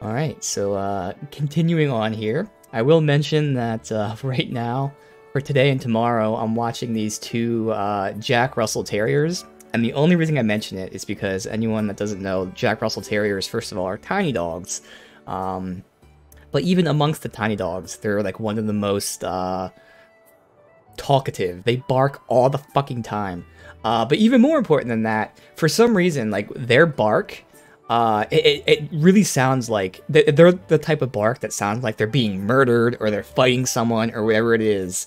All right, so uh, continuing on here, I will mention that uh, right now, for today and tomorrow, I'm watching these two uh, Jack Russell Terriers. And the only reason I mention it is because anyone that doesn't know, Jack Russell Terriers, first of all, are tiny dogs. Um, but even amongst the tiny dogs, they're like one of the most uh, talkative. They bark all the fucking time. Uh, but even more important than that, for some reason, like their bark, uh, it, it really sounds like they're the type of bark that sounds like they're being murdered or they're fighting someone or whatever it is.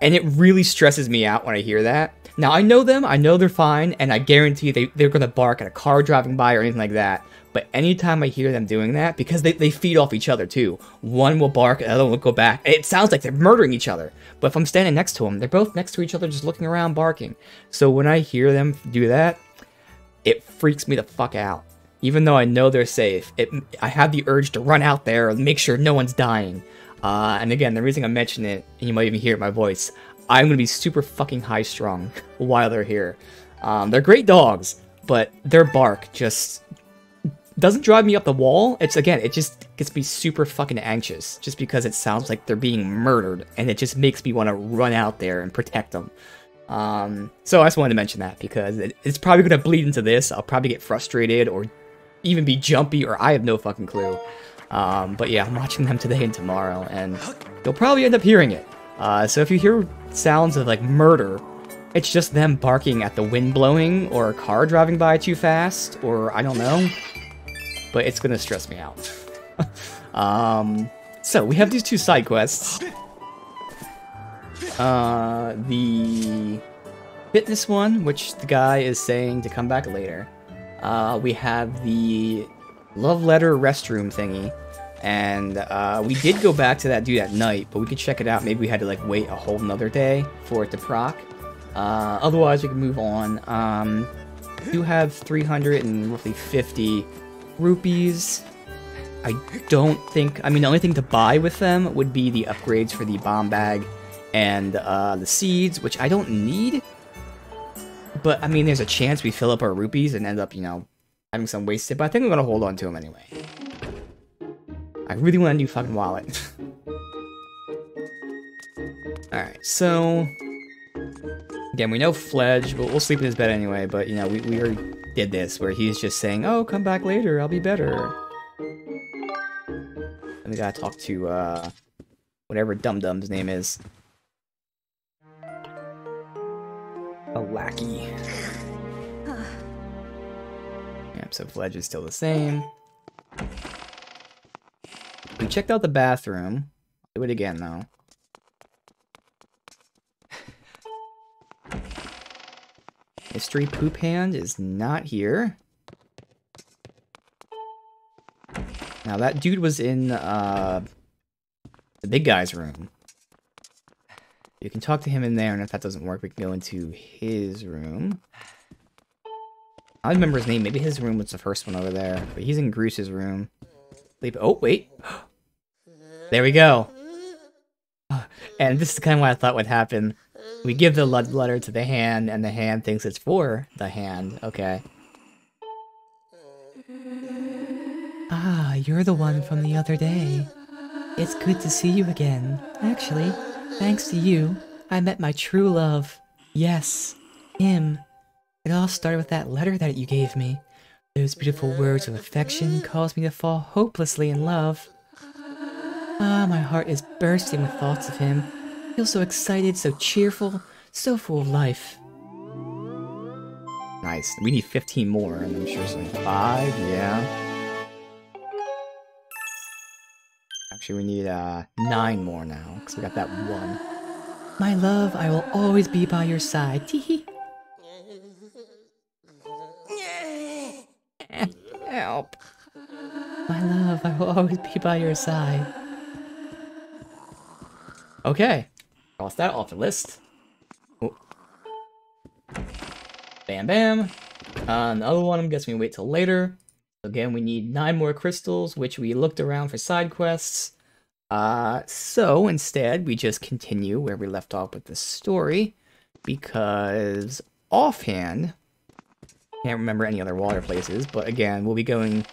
And it really stresses me out when I hear that. Now, I know them, I know they're fine, and I guarantee they, they're gonna bark at a car driving by or anything like that. But anytime I hear them doing that, because they, they feed off each other too, one will bark, the other will go back. It sounds like they're murdering each other. But if I'm standing next to them, they're both next to each other, just looking around, barking. So when I hear them do that, it freaks me the fuck out. Even though I know they're safe, it, I have the urge to run out there and make sure no one's dying. Uh, and again, the reason I mention it, and you might even hear my voice, I'm gonna be super fucking high strung while they're here. Um, they're great dogs, but their bark just doesn't drive me up the wall. It's again, it just gets me super fucking anxious just because it sounds like they're being murdered, and it just makes me want to run out there and protect them. Um, so I just wanted to mention that because it, it's probably gonna bleed into this. I'll probably get frustrated or even be jumpy, or I have no fucking clue. Um, but yeah, I'm watching them today and tomorrow, and you'll probably end up hearing it. Uh, so if you hear sounds of like murder, it's just them barking at the wind blowing or a car driving by too fast, or I don't know. But it's gonna stress me out. um, so we have these two side quests. Uh, the fitness one, which the guy is saying to come back later. Uh, we have the love letter restroom thingy, and uh, we did go back to that dude at night, but we could check it out. Maybe we had to like wait a whole another day for it to proc. Uh, otherwise, we can move on. Um, do have 350 rupees. I don't think. I mean, the only thing to buy with them would be the upgrades for the bomb bag and uh, the seeds, which I don't need. But I mean, there's a chance we fill up our rupees and end up, you know, having some wasted. But I think I'm gonna hold on to them anyway. I really want a new fucking wallet. Alright, so... Again, we know Fledge, but we'll sleep in his bed anyway, but, you know, we, we already did this, where he's just saying, oh, come back later, I'll be better. And we gotta talk to, uh, whatever Dum Dum's name is. A lackey. So Fledge is still the same. We checked out the bathroom. Do it again, though. Mystery Poop Hand is not here. Now, that dude was in, uh, the big guy's room. You can talk to him in there, and if that doesn't work, we can go into his room. I remember his name. Maybe his room was the first one over there. But he's in Groose's room. Oh, wait. There we go. And this is kind of what I thought would happen. We give the letter to the hand, and the hand thinks it's for the hand. Okay. Ah, you're the one from the other day. It's good to see you again. Actually, thanks to you, I met my true love. Yes, him. It all started with that letter that you gave me. Those beautiful words of affection caused me to fall hopelessly in love. Ah, my heart is bursting with thoughts of him. I feel so excited, so cheerful, so full of life. Nice. We need 15 more, and I'm sure some five, yeah. Actually, we need uh nine more now, because we got that one. My love, I will always be by your side. Help. My love, I will always be by your side. Okay. Cross that off the list. Oh. Bam bam. Uh, another one I'm guessing we wait till later. Again, we need nine more crystals, which we looked around for side quests. Uh, so instead, we just continue where we left off with the story, because offhand, Can't remember any other water places, but again, we'll be going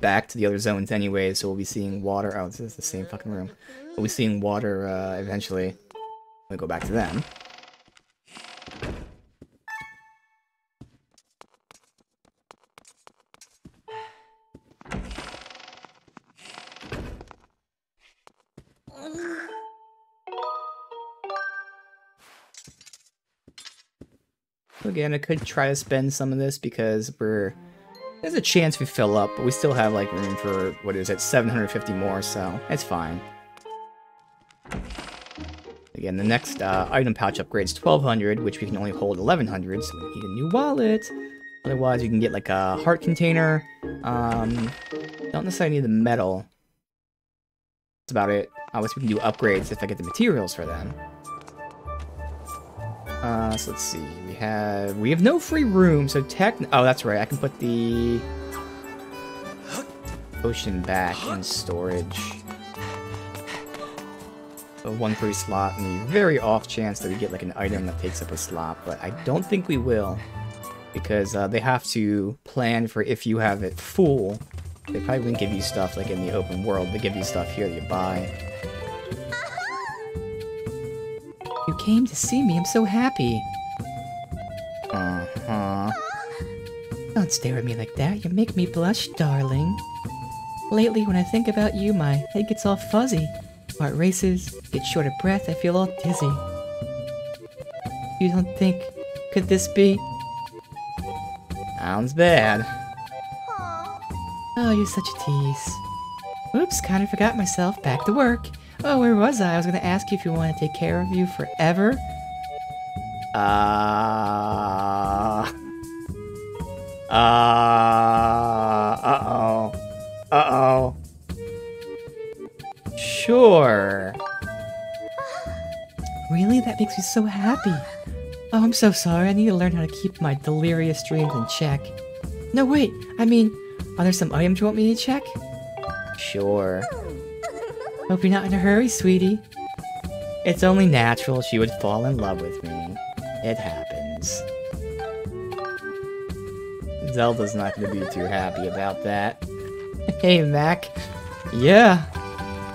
back to the other zones anyway, so we'll be seeing water. Oh, this is the same fucking room. We'll be seeing water uh, eventually. We'll go back to them. Again, I could try to spend some of this because we're... There's a chance we fill up, but we still have like room for, what is it, 750 more, so it's fine. Again, the next uh, item pouch upgrades 1200, which we can only hold 1100, so we need a new wallet. Otherwise, you can get like a heart container. Um, don't necessarily need the metal. That's about it. Obviously, we can do upgrades if I get the materials for them. Uh, so let's see. We have we have no free room, so tech. Oh, that's right. I can put the potion back in storage. So one free slot, and the very off chance that we get like an item that takes up a slot, but I don't think we will because uh, they have to plan for if you have it full. They probably wouldn't give you stuff like in the open world. They give you stuff here that you buy. Came to see me. I'm so happy. Uh-huh. Don't stare at me like that. You make me blush, darling. Lately, when I think about you, my head gets all fuzzy. Heart races, get short of breath, I feel all dizzy. You don't think... Could this be... Sounds bad. Oh, you're such a tease. Oops, kinda forgot myself. Back to work. Oh, where was I? I was gonna ask you if you want to take care of you forever. Uh... Uh... Uh-oh. Uh-oh. Sure. Really? That makes me so happy. Oh, I'm so sorry. I need to learn how to keep my delirious dreams in check. No, wait. I mean, are there some items you want me to check? Sure. Hope you're not in a hurry, sweetie. It's only natural she would fall in love with me. It happens. Zelda's not gonna be too happy about that. hey, Mac. Yeah.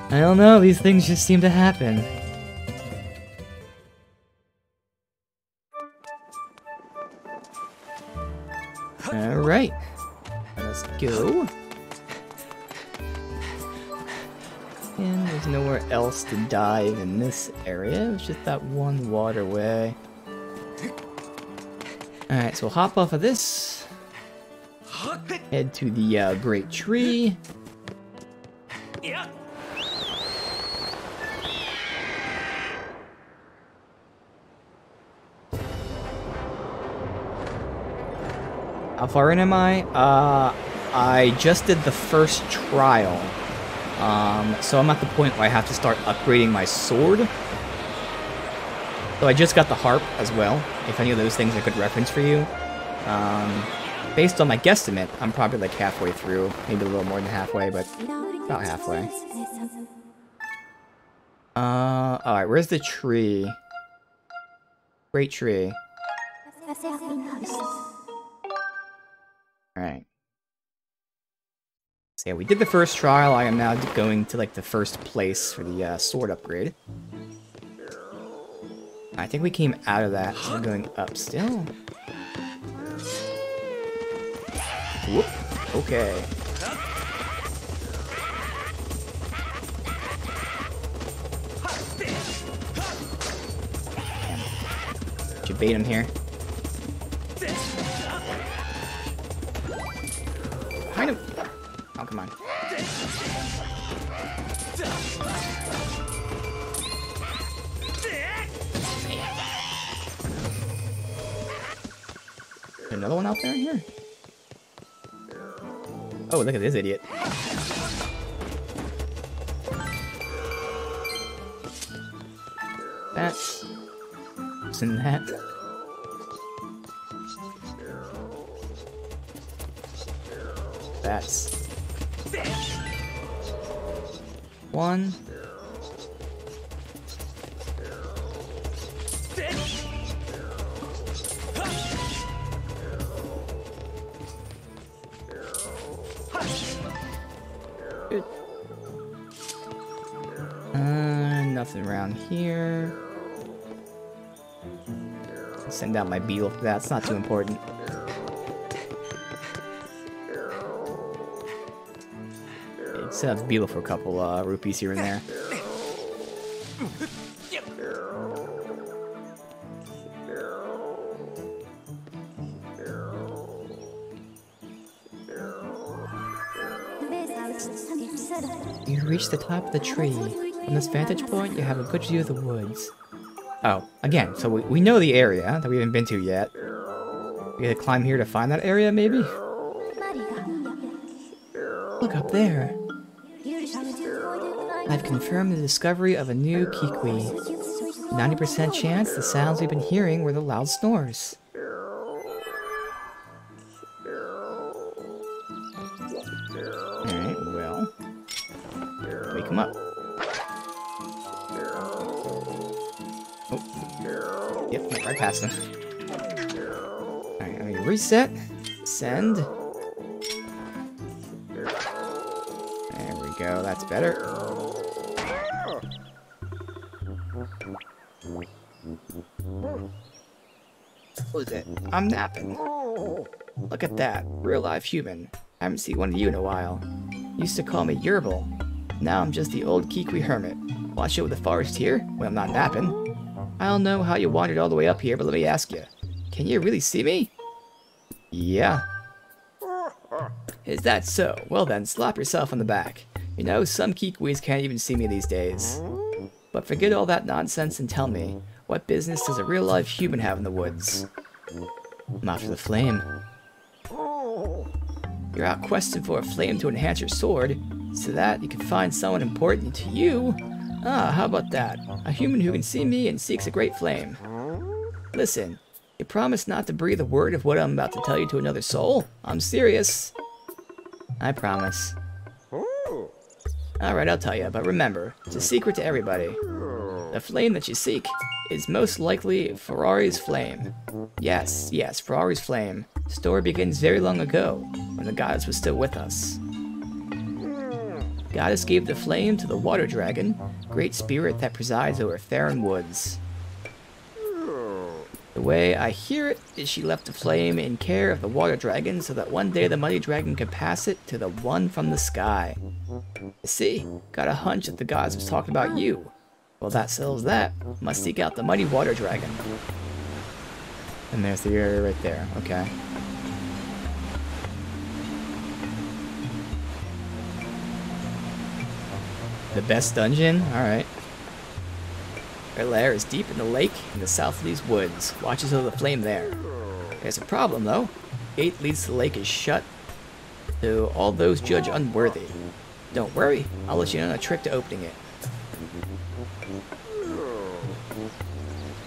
I don't know, these things just seem to happen. To dive in this area. It's just that one waterway. Alright, so hop off of this. Head to the uh, Great Tree. How far in am I? Uh, I just did the first trial. Um, so I'm at the point where I have to start upgrading my sword. So I just got the harp as well, if any of those things I could reference for you. Um, based on my guesstimate, I'm probably like halfway through, maybe a little more than halfway, but about halfway. Uh, alright, where's the tree? Great tree. Alright. So yeah, we did the first trial. I am now going to like the first place for the uh, sword upgrade. I think we came out of that, I'm going up still. Whoop. Okay. Damn. Bait him here? Kind of. Oh, come on. Another one out there in here? Oh, look at this idiot. That's... What's in that? That's... One. Uh, nothing around here. Send out my beetle. That's not too important. Out the beetle for a couple uh, rupees here and there. You reach the top of the tree. From this vantage point, you have a good view of the woods. Oh, again, so we, we know the area that we haven't been to yet. We gotta climb here to find that area, maybe? Look up there. I've confirmed the discovery of a new Kikwi. 90% chance the sounds we've been hearing were the loud snores. Alright, well. Wake him up. Oh. Yep, right past him. Alright, I'm gonna reset. Send. There we go, that's better. What is it? I'm napping. Look at that, real live human. I haven't seen one of you in a while. Used to call me Yerbal. Now I'm just the old Kikwi hermit. Watch out with the forest here when I'm not napping. I don't know how you wandered all the way up here, but let me ask you. Can you really see me? Yeah. Is that so? Well then, slap yourself on the back. You know, some Kikwis can't even see me these days. But forget all that nonsense and tell me, what business does a real-life human have in the woods? I'm after the flame. You're out questing for a flame to enhance your sword, so that you can find someone important to you? Ah, how about that? A human who can see me and seeks a great flame. Listen, you promise not to breathe a word of what I'm about to tell you to another soul? I'm serious. I promise. Alright, I'll tell you, but remember, it's a secret to everybody. The flame that you seek is most likely Farore's flame. Yes, yes, Farore's flame. Story begins very long ago, when the goddess was still with us. Goddess gave the flame to the water dragon, great spirit that presides over Faron Woods. The way I hear it is she left the flame in care of the water dragon so that one day the mighty dragon could pass it to the one from the sky. See, got a hunch that the gods was talking about you. Well, that settles that. Must seek out the mighty water dragon. And there's the area right there. Okay. The best dungeon? Alright. Her lair is deep in the lake in the south of these woods. Watches over the flame there. There's a problem, though. Gate leads to the lake is shut to all those judged unworthy. Don't worry, I'll let you know a trick to opening it.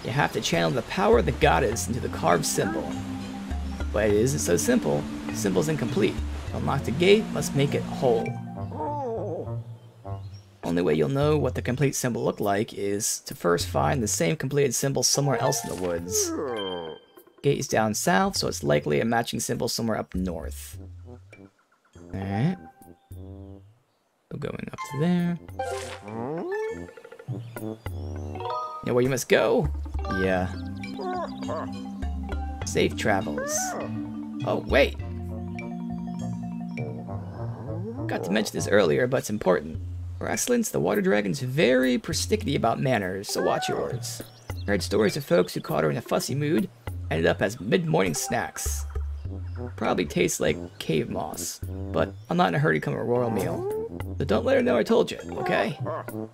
You have to channel the power of the goddess into the carved symbol. But it isn't so simple. The symbol's incomplete. To unlock the gate, must make it whole. Only way you'll know what the complete symbol looked like is to first find the same completed symbol somewhere else in the woods. Gate is down south, so it's likely a matching symbol somewhere up north. Alright. So going up to there. Know where you must go? Yeah. Safe travels. Oh, wait! Got to mention this earlier, but it's important. Excellence, the Water Dragon's very persnickety about manners, so watch yours. Heard stories of folks who caught her in a fussy mood, ended up as mid-morning snacks. Probably tastes like cave moss, but I'm not in a hurry to come a royal meal. So don't let her know I told you, okay?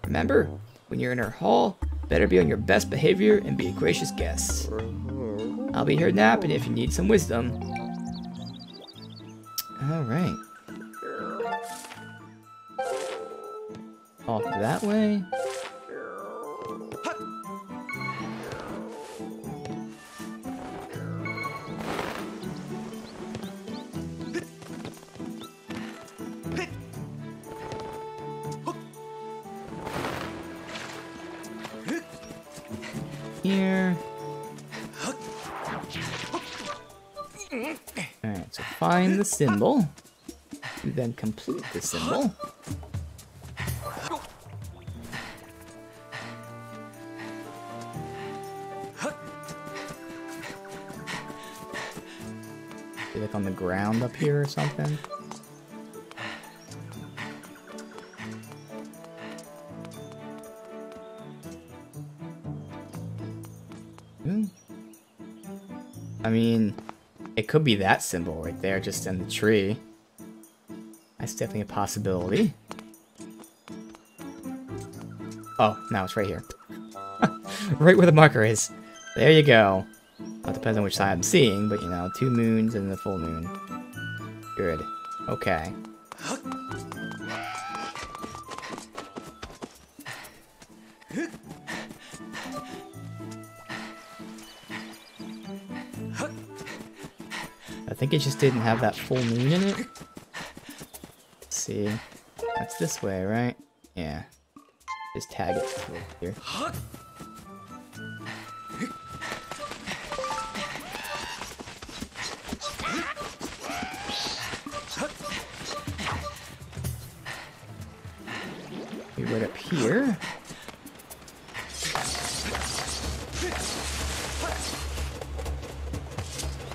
Remember, when you're in her hall, better be on your best behavior and be a gracious guest. I'll be here napping if you need some wisdom. Alright. Off that way. here. Alright, so find the symbol. You then complete the symbol. Like on the ground up here or something. Hmm. I mean, it could be that symbol right there, just in the tree. That's definitely a possibility. Oh, now it's right here. right where the marker is. There you go. Well, it depends on which side I'm seeing, but you know, two moons and the full moon. Good. Okay. Think it just didn't have that full moon in it. Let's see. That's this way, right? Yeah. Just tag it here. Right up here.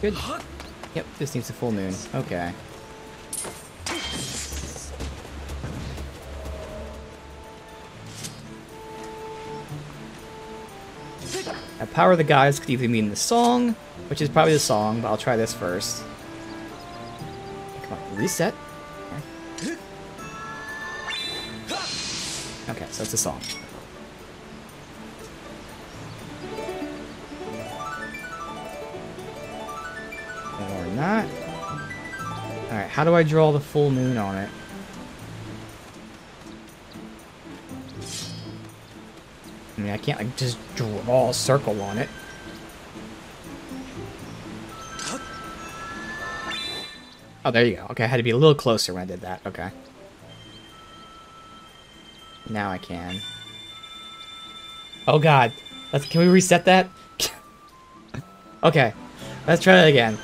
Good. This needs a full moon. Okay. Now, Power of the Gods could even mean the song, which is probably the song, but I'll try this first. Come on, reset. Okay, so it's a song. How do I draw the full moon on it? I mean, I can't like just draw a circle on it. Oh, there you go. Okay, I had to be a little closer when I did that. Okay. Now I can. Oh god. Let's can we reset that? okay. Let's try that again.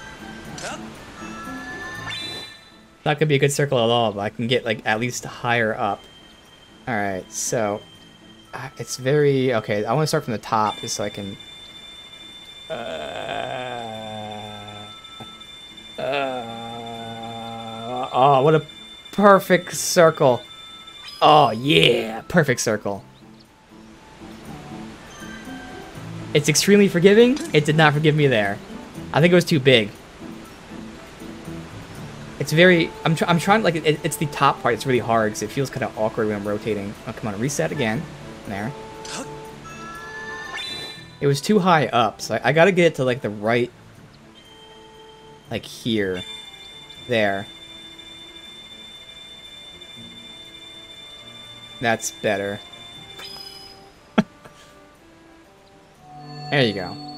Not gonna be a good circle at all, but I can get like at least higher up. Alright, so uh, it's very okay, I wanna start from the top just so I can uh, uh, oh what a perfect circle. Oh, yeah. Perfect circle. It's extremely forgiving. It did not forgive me there. I think it was too big. It's very... I'm, tr I'm trying... Like, it, it's the top part. It's really hard because it feels kind of awkward when I'm rotating. Oh, come on. Reset again. There. It was too high up, so I, I gotta get it to, like, the right... Like, here. There. That's better. there you go.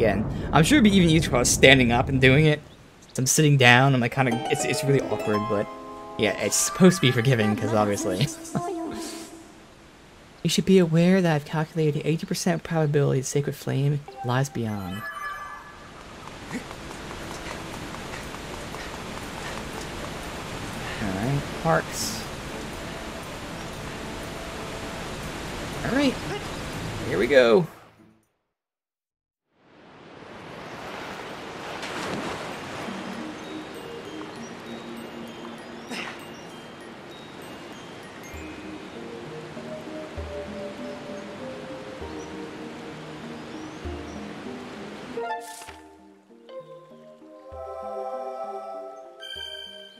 Again, I'm sure it'd be even easier if I was standing up and doing it. I'm sitting down, I'm like kind of, it's, it's really awkward, but yeah, it's supposed to be forgiving, because obviously. you should be aware that I've calculated the 80% probability Sacred Flame lies beyond. Alright, parks. Alright, here we go.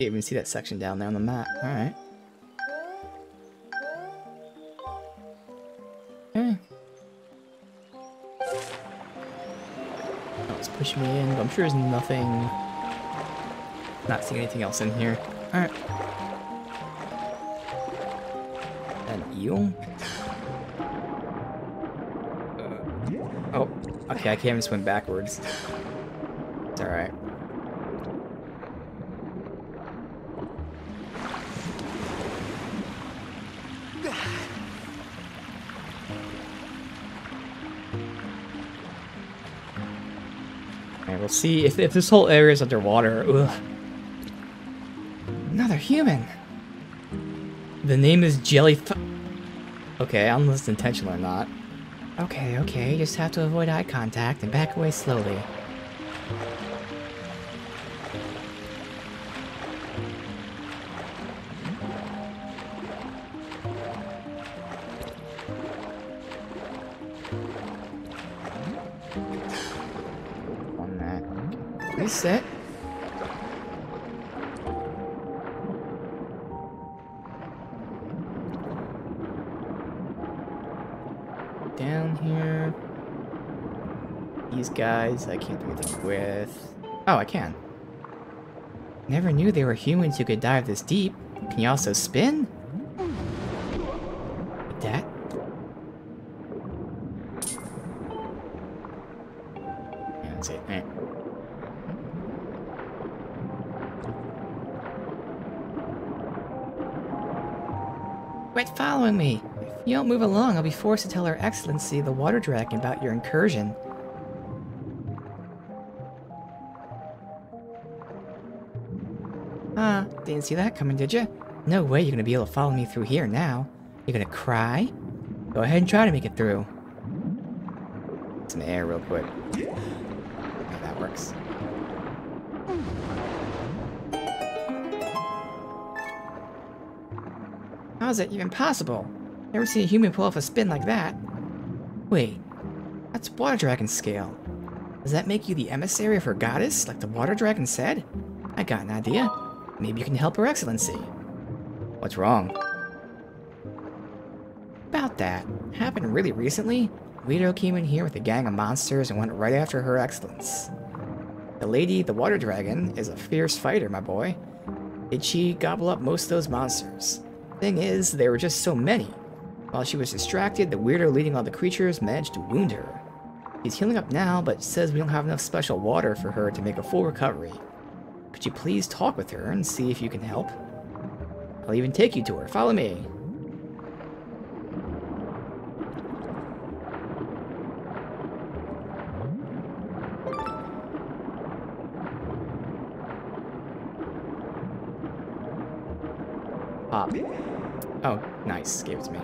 Can't even see that section down there on the map. Alright. Okay. Oh, it's pushing me in, but I'm sure there's nothing... Not seeing anything else in here. Alright. An eel? Uh, oh, okay, I can't even swim backwards. It's alright. See if, if this whole area is underwater. Ugh. Another human. The name is Jelly. Okay, I don't know if it's intentional or not. Okay, okay, just have to avoid eye contact and back away slowly. I can't do anything with. Oh, I can. Never knew there were humans who could dive this deep. Can you also spin? That? Yeah, that's it. Alright. Quit following me! If you don't move along, I'll be forced to tell Her Excellency, the Water Dragon, about your incursion. Didn't see that coming, did you? No way you're gonna be able to follow me through here now. You're gonna cry? Go ahead and try to make it through. Some air real quick. Yeah, that works. How is it even possible? Never seen a human pull off a spin like that. Wait, that's Water Dragon scale. Does that make you the emissary of her goddess, like the Water Dragon said? I got an idea. Maybe you can help Her Excellency. What's wrong? About that. Happened really recently. Guido came in here with a gang of monsters and went right after Her Excellence. The lady, the Water Dragon, is a fierce fighter, my boy. Did she gobble up most of those monsters? Thing is, there were just so many. While she was distracted, the weirdo leading all the creatures managed to wound her. She's healing up now, but says we don't have enough special water for her to make a full recovery. Could you please talk with her and see if you can help? I'll even take you to her. Follow me. Pop. Oh, nice. Gave it to me.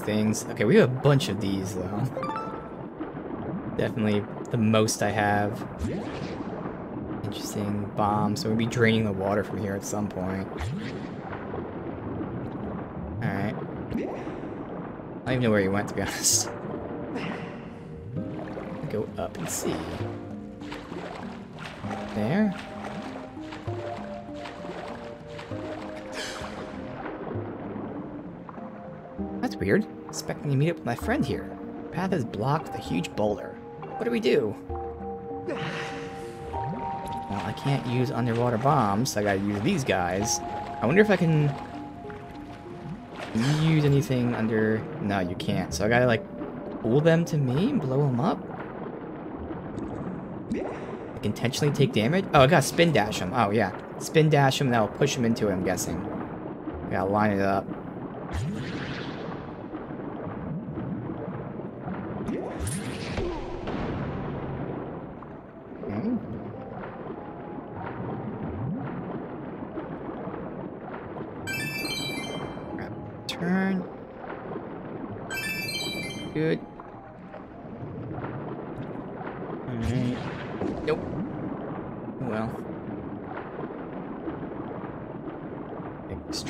Things. Okay, we have a bunch of these though. Definitely the most I have. Interesting bomb. So we'll be draining the water from here at some point. Alright. I don't even know where he went, to be honest. Go up and see. There. Weird. Expecting to meet up with my friend here. Path is blocked with a huge boulder. What do we do? Well, I can't use underwater bombs, so I gotta use these guys. I wonder if I can use anything under... No, you can't. So I gotta, like, pull them to me and blow them up? Like, intentionally take damage? Oh, I gotta spin dash them. Oh, yeah. Spin dash them, and that'll push them into it, I'm guessing. I gotta line it up.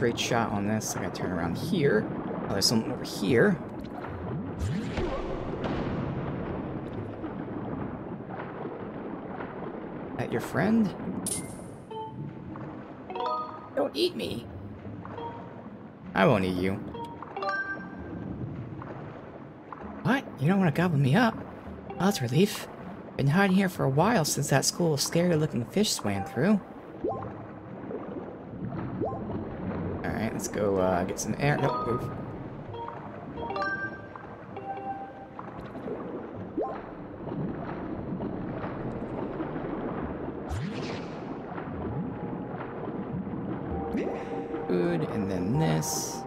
Straight shot on this. I gotta turn around here. Oh, there's something over here. That your friend? Don't eat me. I won't eat you. What? You don't want to gobble me up? Well, that's relief. Been hiding here for a while since that school of scary-looking fish swam through. Let's go uh, get some air. No, move. And then this.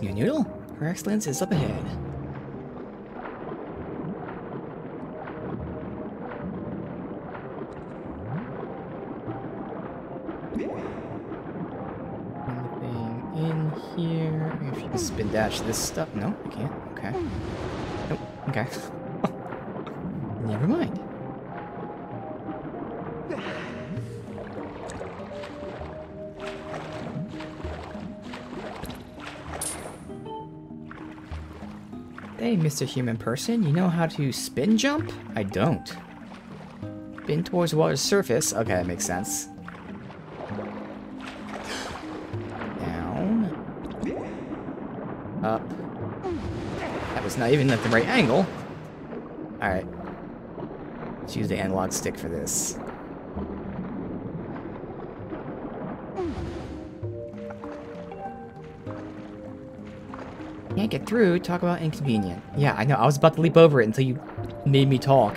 Your noodle. Her excellence is up ahead. Anything in here? If you can spin dash this stuff. No, I can't. Okay. Nope. Okay. Never mind. Hey, Mr. Human Person, you know how to spin jump? I don't. Spin towards water's surface. Okay, that makes sense. Down. Up. That was not even at the right angle. Alright. Let's use the analog stick for this. Can't get through, talk about inconvenient. Yeah, I know, I was about to leap over it until you made me talk.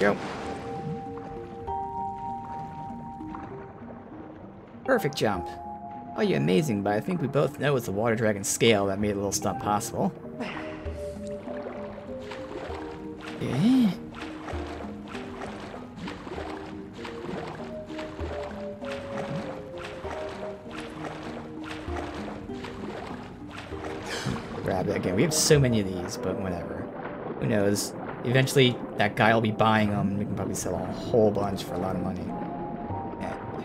Go. Perfect jump. Oh, you're amazing, but I think we both know it's the water dragon scale that made the little stunt possible. We have so many of these, but whatever. Who knows? Eventually, that guy will be buying them. We can probably sell a whole bunch for a lot of money.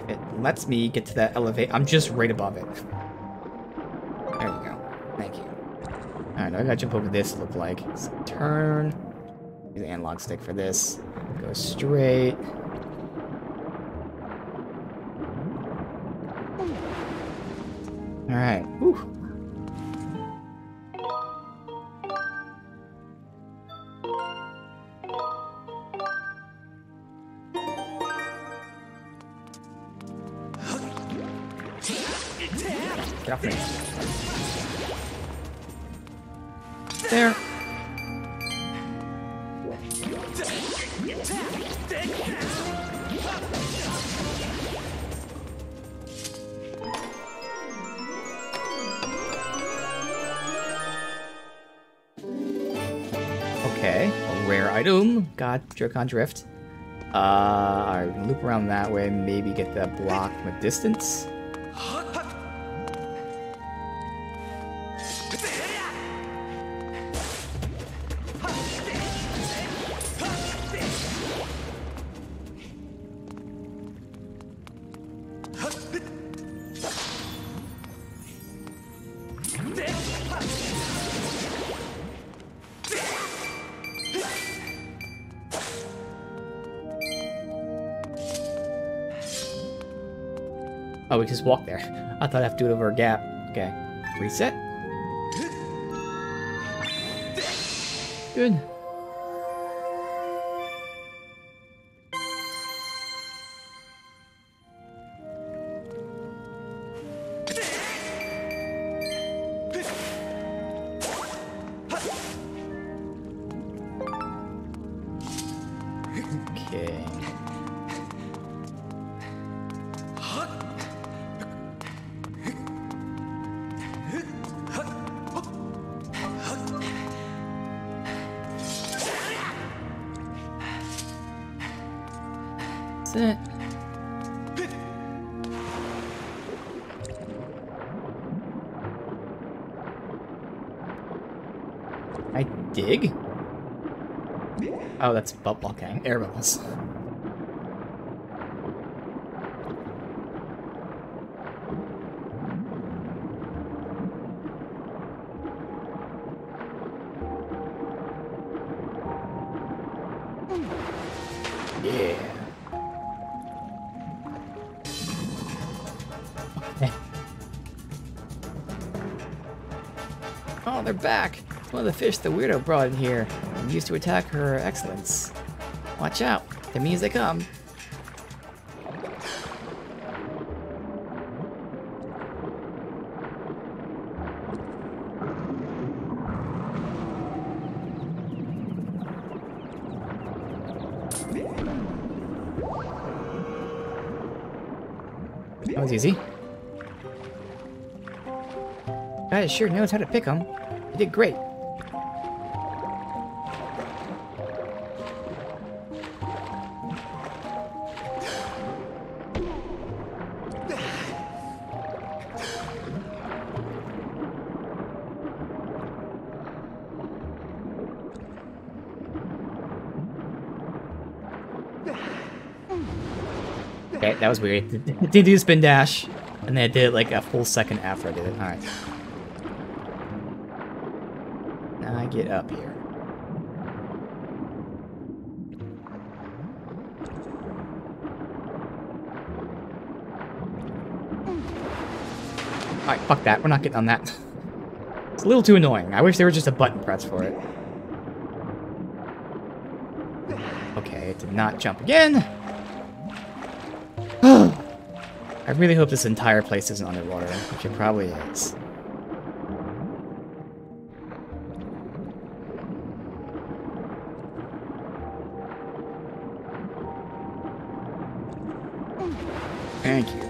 If it lets me get to that elevate, I'm just right above it. There you go. Thank you. Alright, I gotta jump over this, look like. So turn. Use the analog stick for this. Go straight. Alright. Item. Drift. Uh, alright, loop around that way, maybe get that block from a distance. Walk there. I thought I'd have to do it over a gap. Okay. Reset. Good. That's bubble okay. Air bubbles. Oh, they're back! One of the fish the weirdo brought in here used to attack her excellence. Watch out, that means they come. That was easy. Guy sure knows how to pick them. You did great. Was weird. Didn't do spin dash, and then I did it like a full second after I did it. Alright. Now I get up here. Alright, fuck that. We're not getting on that. It's a little too annoying. I wish there was just a button press for it. Okay, it did not jump again. I really hope this entire place isn't underwater, which it probably is. Thank you.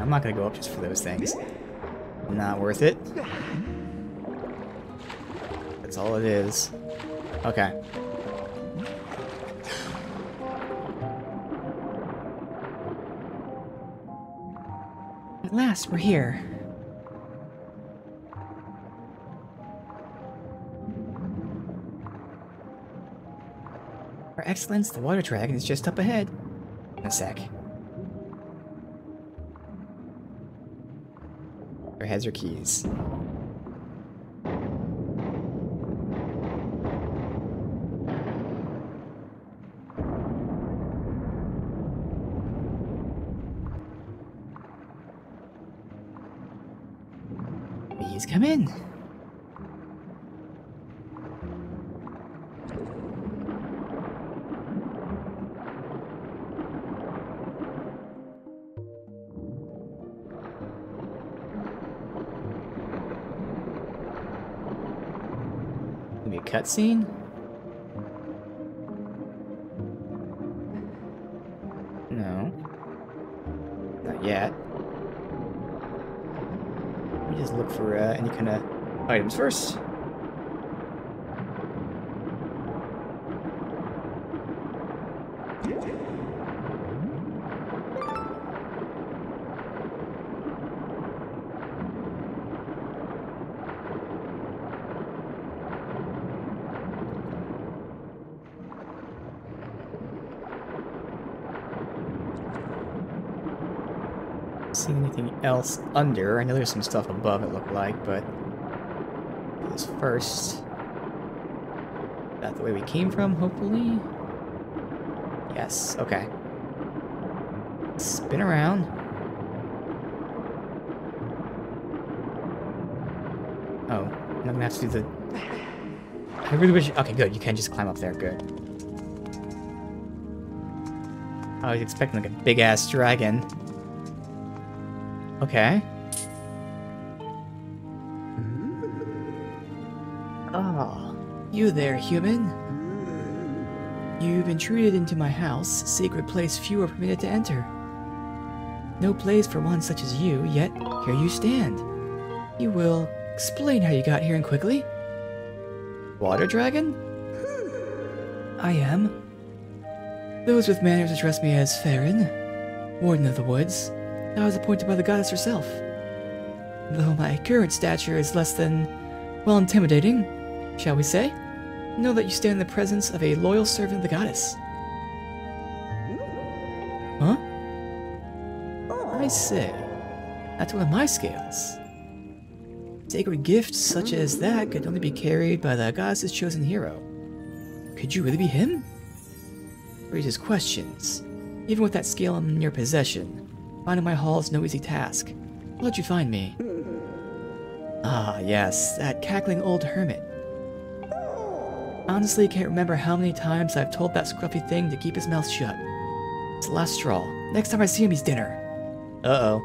I'm not gonna go up just for those things. Worth it. That's all it is. Okay. At last, we're here. Our Excellence, the Water Dragon, is just up ahead. In a sec. Heads or keys. Cutscene? No. Not yet. Let me just look for uh, any kind of items first. See anything else under? I know there's some stuff above it looked like, but this first. That the way we came from, hopefully? Yes, okay. Spin around. Oh, I'm gonna have to do the... I really wish... Okay, good, you can just climb up there, good. I was expecting like a big-ass dragon. Okay. Ah, you there, human. You've intruded into my house, sacred place few are permitted to enter. No place for one such as you, yet here you stand. You will explain how you got here and quickly? Water dragon? I am. Those with manners address me as Faron, Warden of the Woods. I was appointed by the goddess herself. Though my current stature is less than, well, intimidating, shall we say, know that you stand in the presence of a loyal servant of the goddess. Huh? I say, that's one of my scales. Sacred gifts such as that could only be carried by the goddess's chosen hero. Could you really be him? Raises questions. Even with that scale in your possession, finding my hall is no easy task. How'd you find me? Ah, yes, that cackling old hermit. Honestly, can't remember how many times I've told that scruffy thing to keep his mouth shut. It's the last straw. Next time I see him, he's dinner. Uh-oh.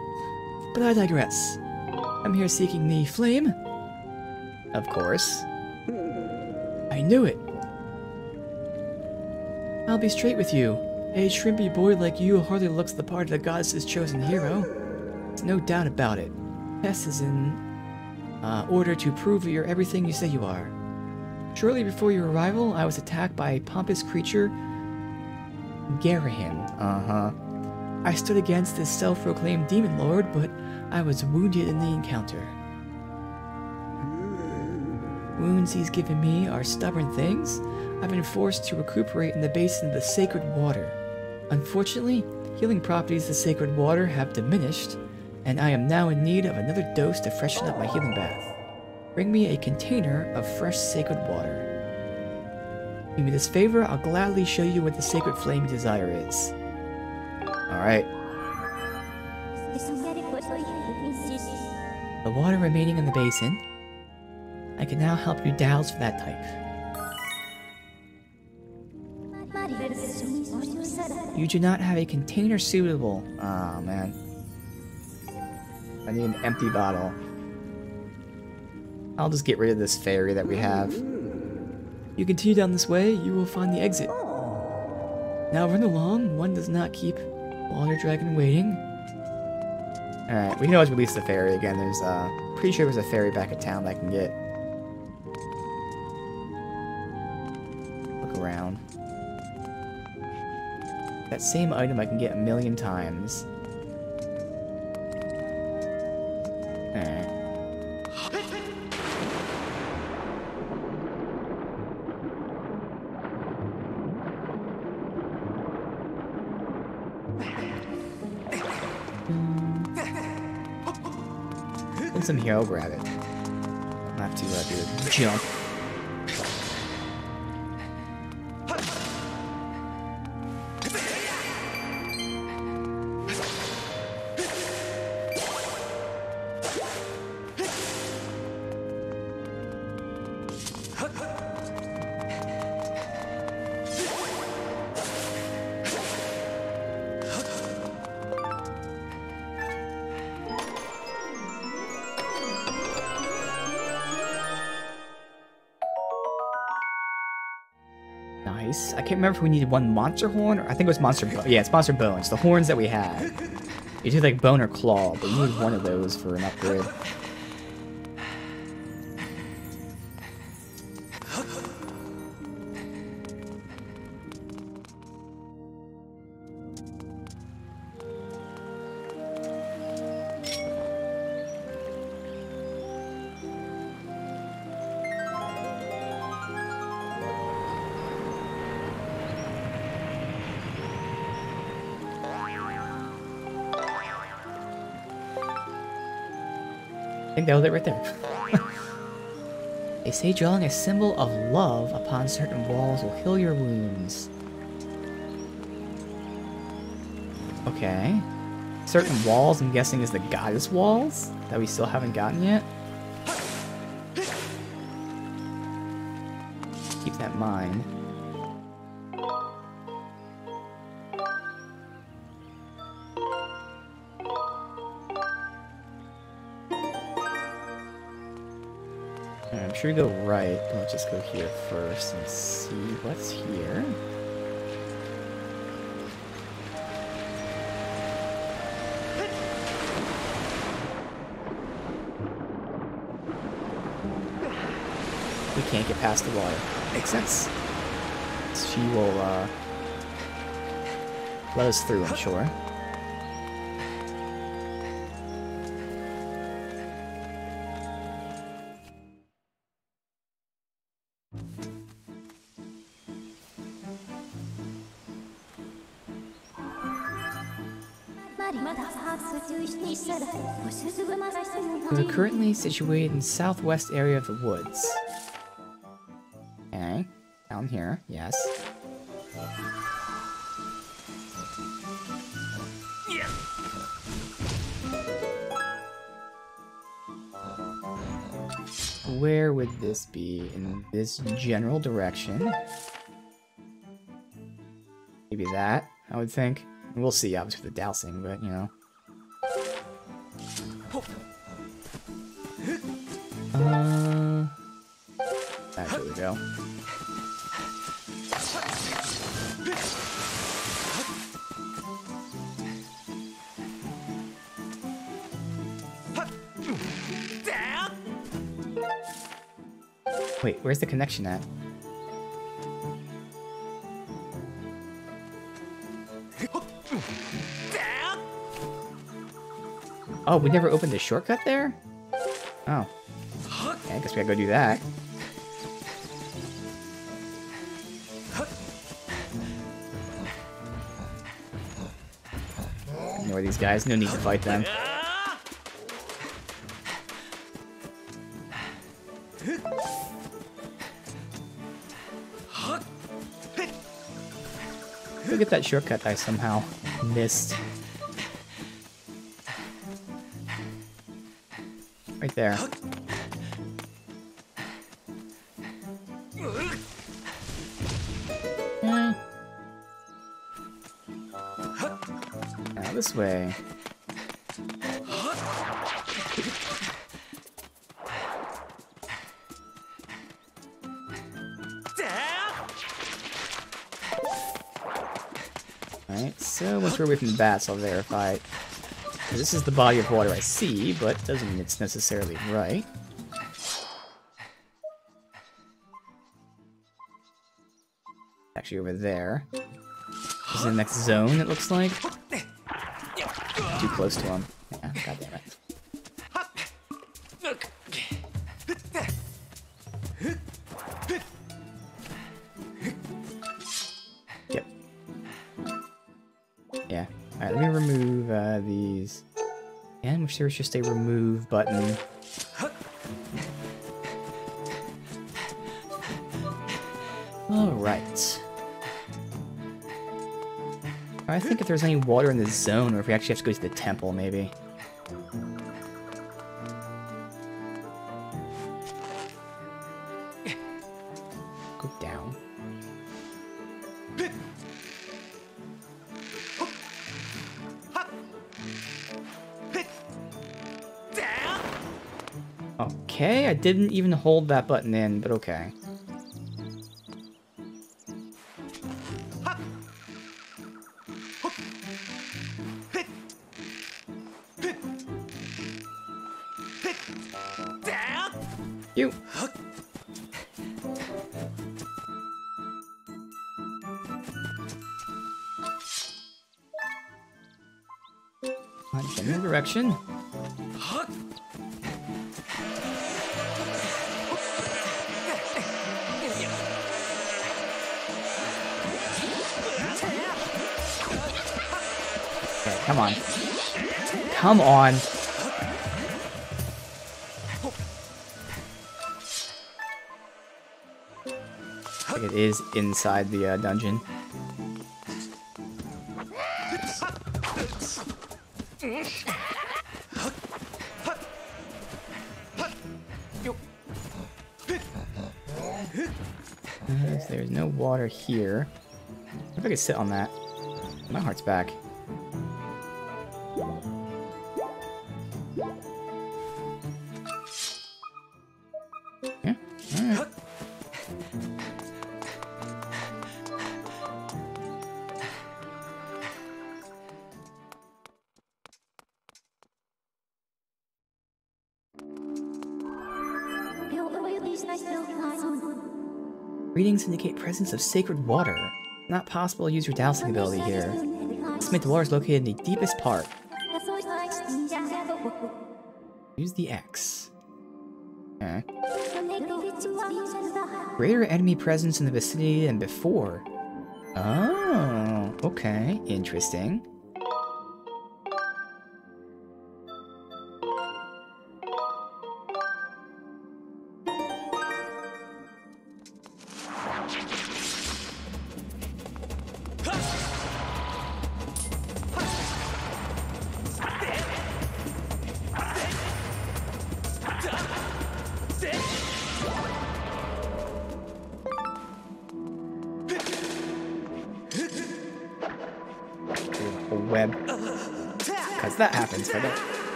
But I digress. I'm here seeking the flame. Of course. I knew it. I'll be straight with you. A shrimpy boy like you hardly looks the part of the goddess's chosen hero. There's no doubt about it. Tess is in uh, order to prove you're everything you say you are. Shortly before your arrival, I was attacked by a pompous creature, Ghirahim. Uh-huh. I stood against this self-proclaimed demon lord, but I was wounded in the encounter. Wounds he's given me are stubborn things. I've been forced to recuperate in the basin of the sacred water. Unfortunately, healing properties of the sacred water have diminished, and I am now in need of another dose to freshen up my healing bath. Bring me a container of fresh sacred water. Do me this favor, I'll gladly show you what the sacred flame desire is. Alright. The water remaining in the basin. I can now help you douse for that type. You do not have a container suitable. Oh man. I need an empty bottle. I'll just get rid of this fairy that we have. You continue down this way, you will find the exit. Now run along, one does not keep Water Dragon waiting. Alright, we can always release the fairy again. There's, uh, pretty sure there's a fairy back at town that I can get. That same item I can get a million times. Alright. Since I'm here, I'll grab it. I'll have to uh, do a jump. Remember if we needed one monster horn, or I think it was monster. Bo yeah, it's monster bones. The horns that we had. You do like bone or claw, but you need one of those for an upgrade. Think that was it right there. they say drawing a symbol of love upon certain walls will heal your wounds. Okay. Certain walls, I'm guessing, is the goddess walls that we still haven't gotten yet. We go right, let's just go here first and see what's here. We can't get past the water. Makes sense. She will uh, let us through, I'm sure. Situated in the southwest area of the woods. Okay. Down here, yes. Where would this be? In this general direction? Maybe that, I would think. We'll see, obviously, the dowsing, but, you know. Where's the connection at? Oh, we never opened the shortcut there? Oh. I guess we gotta go do that. Ignore these guys, no need to fight them. Look at that shortcut I somehow missed. Right there. Eh. Now this way. Once we're away from the bats, I'll verify. This is the body of water I see, but doesn't mean it's necessarily right. Actually over there. This is the next zone, it looks like. Too close to him. Yeah, god damn it. Wish there was just a remove button. Alright. I think if there's any water in the zone, or if we actually have to go to the temple, maybe. Didn't even hold that button in, but okay. You. On general direction. On. It is inside the uh, dungeon. There's no water here. If I could sit on that. My heart's back. Of sacred water. Not possible to use your dowsing ability here. The water is located in the deepest part. Use the X. Okay. Greater enemy presence in the vicinity than before. Oh, okay. Interesting.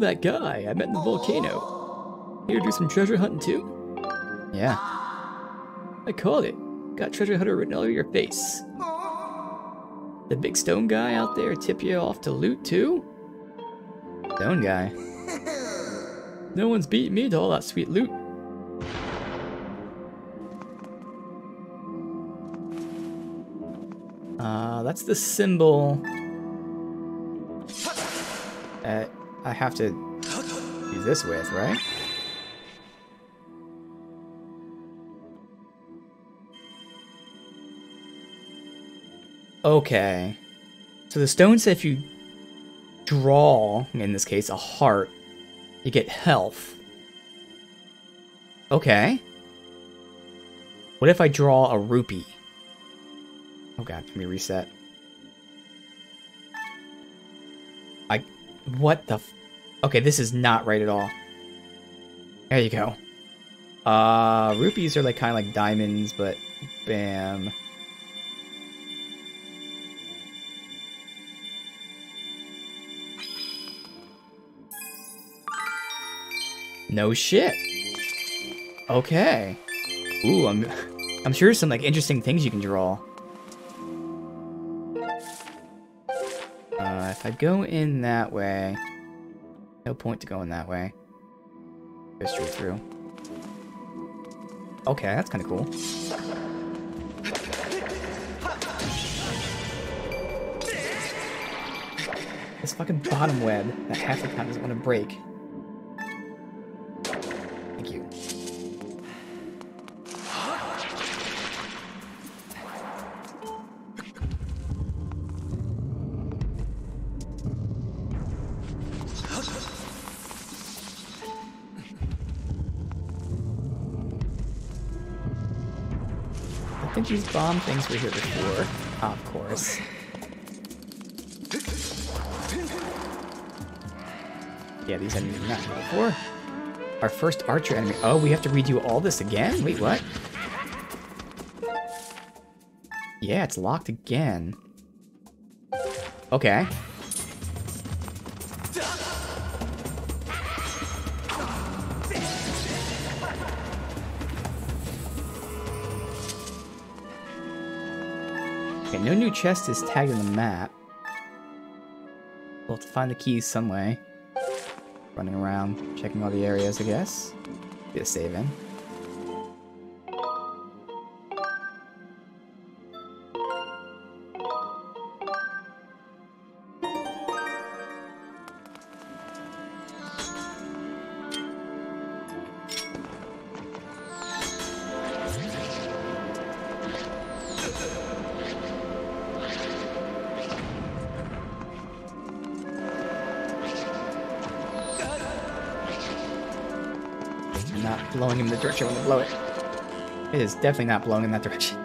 That guy I met in the volcano. Here to do some treasure hunting too? Yeah. I called it. Got treasure hunter written all over your face. The big stone guy out there tip you off to loot too? Stone guy. No one's beat me to all that sweet loot. Uh, that's the symbol. Have to use this with, right? Okay. So the stone said if you draw, in this case, a heart, you get health. Okay. What if I draw a rupee? Oh god, let me reset. I... What the Okay, this is not right at all. There you go. Uh, rupees are like kind of like diamonds, but bam. No shit. Okay. Ooh, I'm I'm sure there's some like interesting things you can draw. Uh, if I go in that way, no point to going that way. Straight through. Okay, that's kind of cool. This fucking bottom web that half the time doesn't want to break. These bomb things were here before. of course. Yeah, these enemies are not here before. Our first archer enemy. Oh, we have to redo all this again? Wait, what? Yeah, it's locked again. Okay. No new chest is tagged in the map. We'll have to find the keys some way. Running around, checking all the areas, I guess. Be a save in. Direction I want to blow it. It is definitely not blowing in that direction.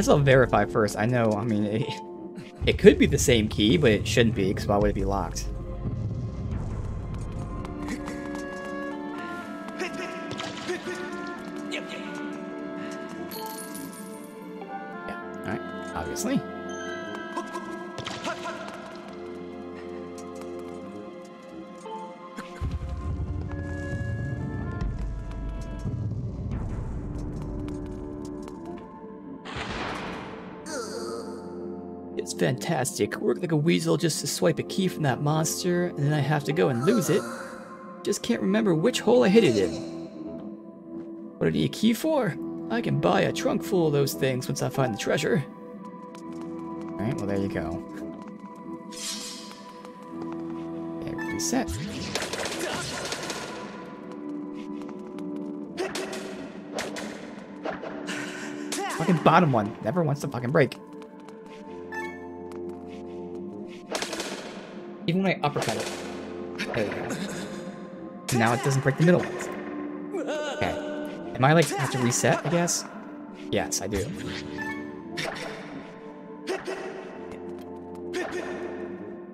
Guess I'll verify first. I know, I mean, it, it could be the same key, but it shouldn't be, because why would it be locked? Fantastic. Work like a weasel just to swipe a key from that monster, and then I have to go and lose it. Just can't remember which hole I hit it in. What do you need a key for? I can buy a trunk full of those things once I find the treasure. Alright, well there you go. Okay, reset. Fucking bottom one. Never wants to fucking break. Even when I uppercut it. There we go. Now it doesn't break the middle ones. Okay. Am I like have to reset, I guess? Yes, I do.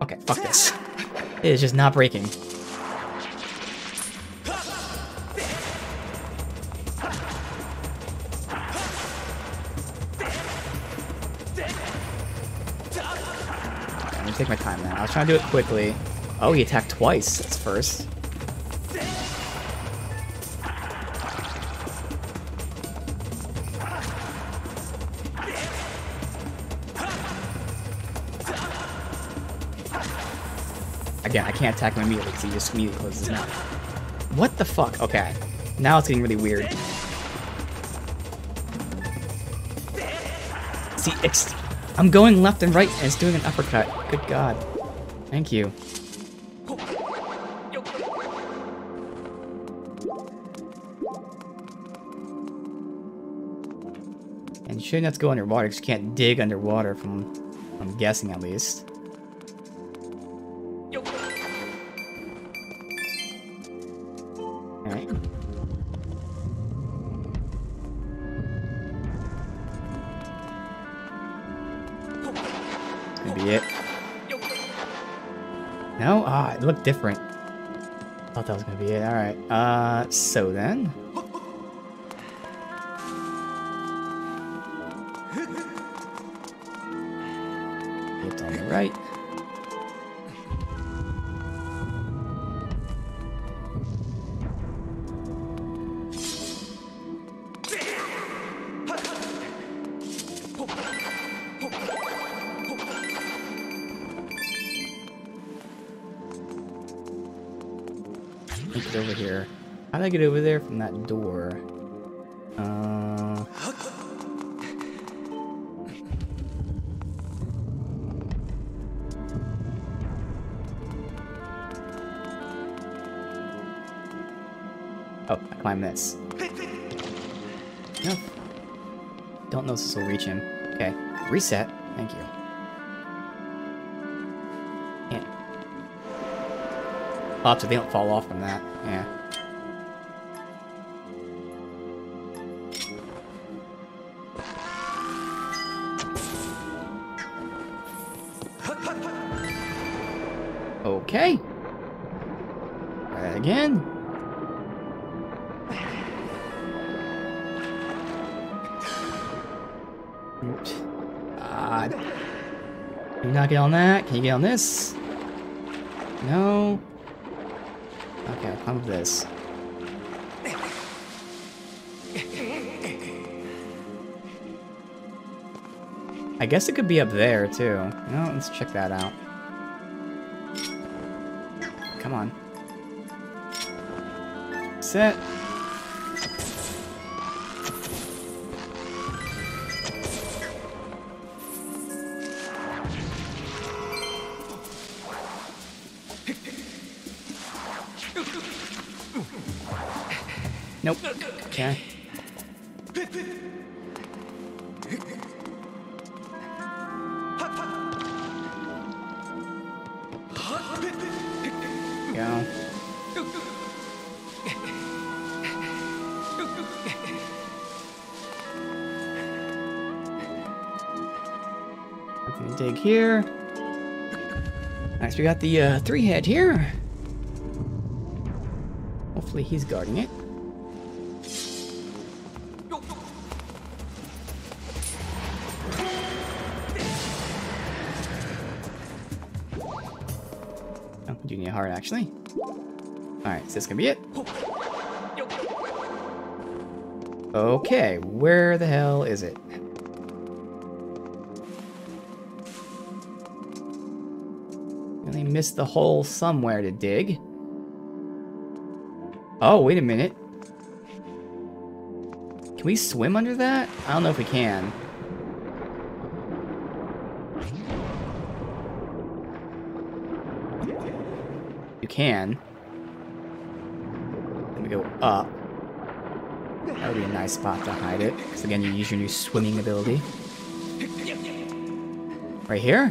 Okay, fuck this. It is just not breaking. Take my time was trying to do it quickly. Oh, he attacked twice. That's first. Again, I can't attack him immediately because he just immediately closes his mouth. What the fuck? Okay. Now it's getting really weird. See, it's... I'm going left and right and it's doing an uppercut. Good god. Thank you. And shouldn't have to go underwater because you can't dig underwater from... I'm guessing at least. Looked different. Thought that was gonna be it. Alright. Uh, so then. It's on the right. I get over there from that door? Uh. Oh, I climb this. No. Don't know if this will reach him. Okay. Reset. Thank you. Yeah. Oh, so they don't fall off from that. Yeah. Can you get on this? No. Okay, I'll climb up this. I guess it could be up there too. No, let's check that out. Come on. Set. Nice, we got the uh, three head here. Hopefully he's guarding it. Oh, do need a heart actually. Alright, so this gonna be it. Okay, where the hell is it? Missed the hole somewhere to dig. Oh, wait a minute. Can we swim under that? I don't know if we can. You can. Let me go up. That would be a nice spot to hide it. Because again, you use your new swimming ability. Right here?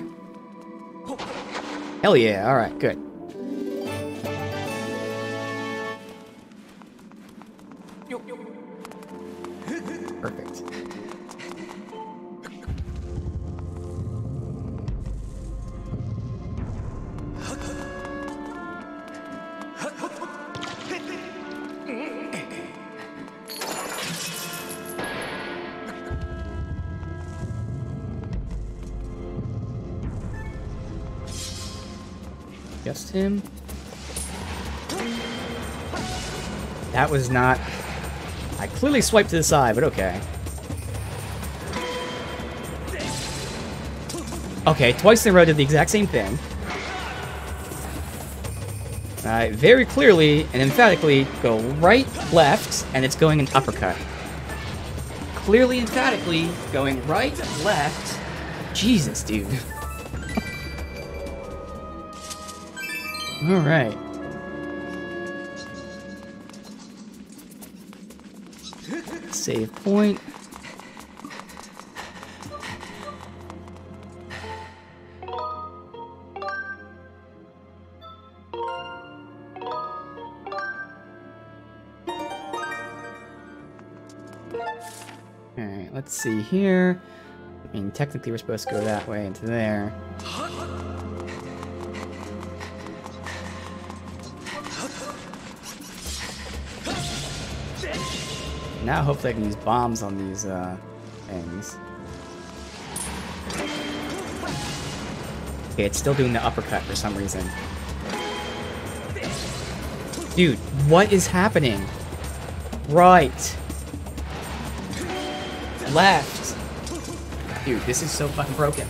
Hell yeah, alright, good. Not... I clearly swiped to the side, but okay. Okay, twice in a row did the exact same thing. I very clearly and emphatically go right, left, and it's going an uppercut. Clearly, emphatically, going right, left. Jesus, dude. Alright. Save point. Alright, let's see here. I mean, technically we're supposed to go that way into there. Now hopefully I can use bombs on these uh, things. Okay, it's still doing the uppercut for some reason. Dude, what is happening? Right. Left. Dude, this is so fucking broken.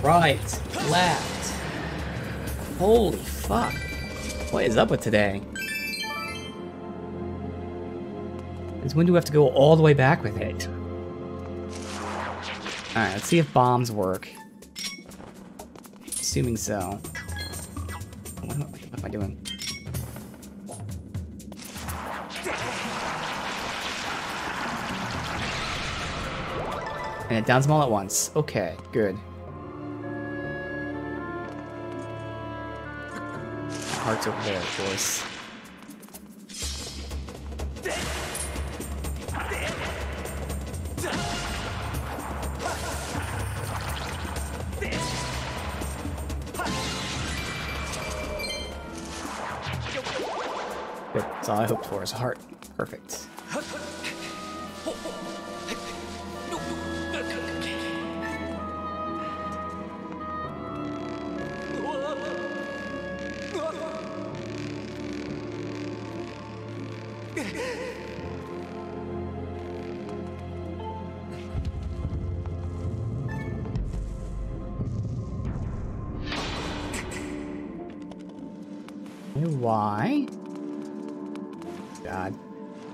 Right. Left. Holy fuck. What is up with today? Is when do we have to go all the way back with it? Alright, let's see if bombs work. Assuming so. What what am I doing? And it downs them all at once. Okay, good. Heart's over there, of course. That's all I hoped for is a heart. Perfect.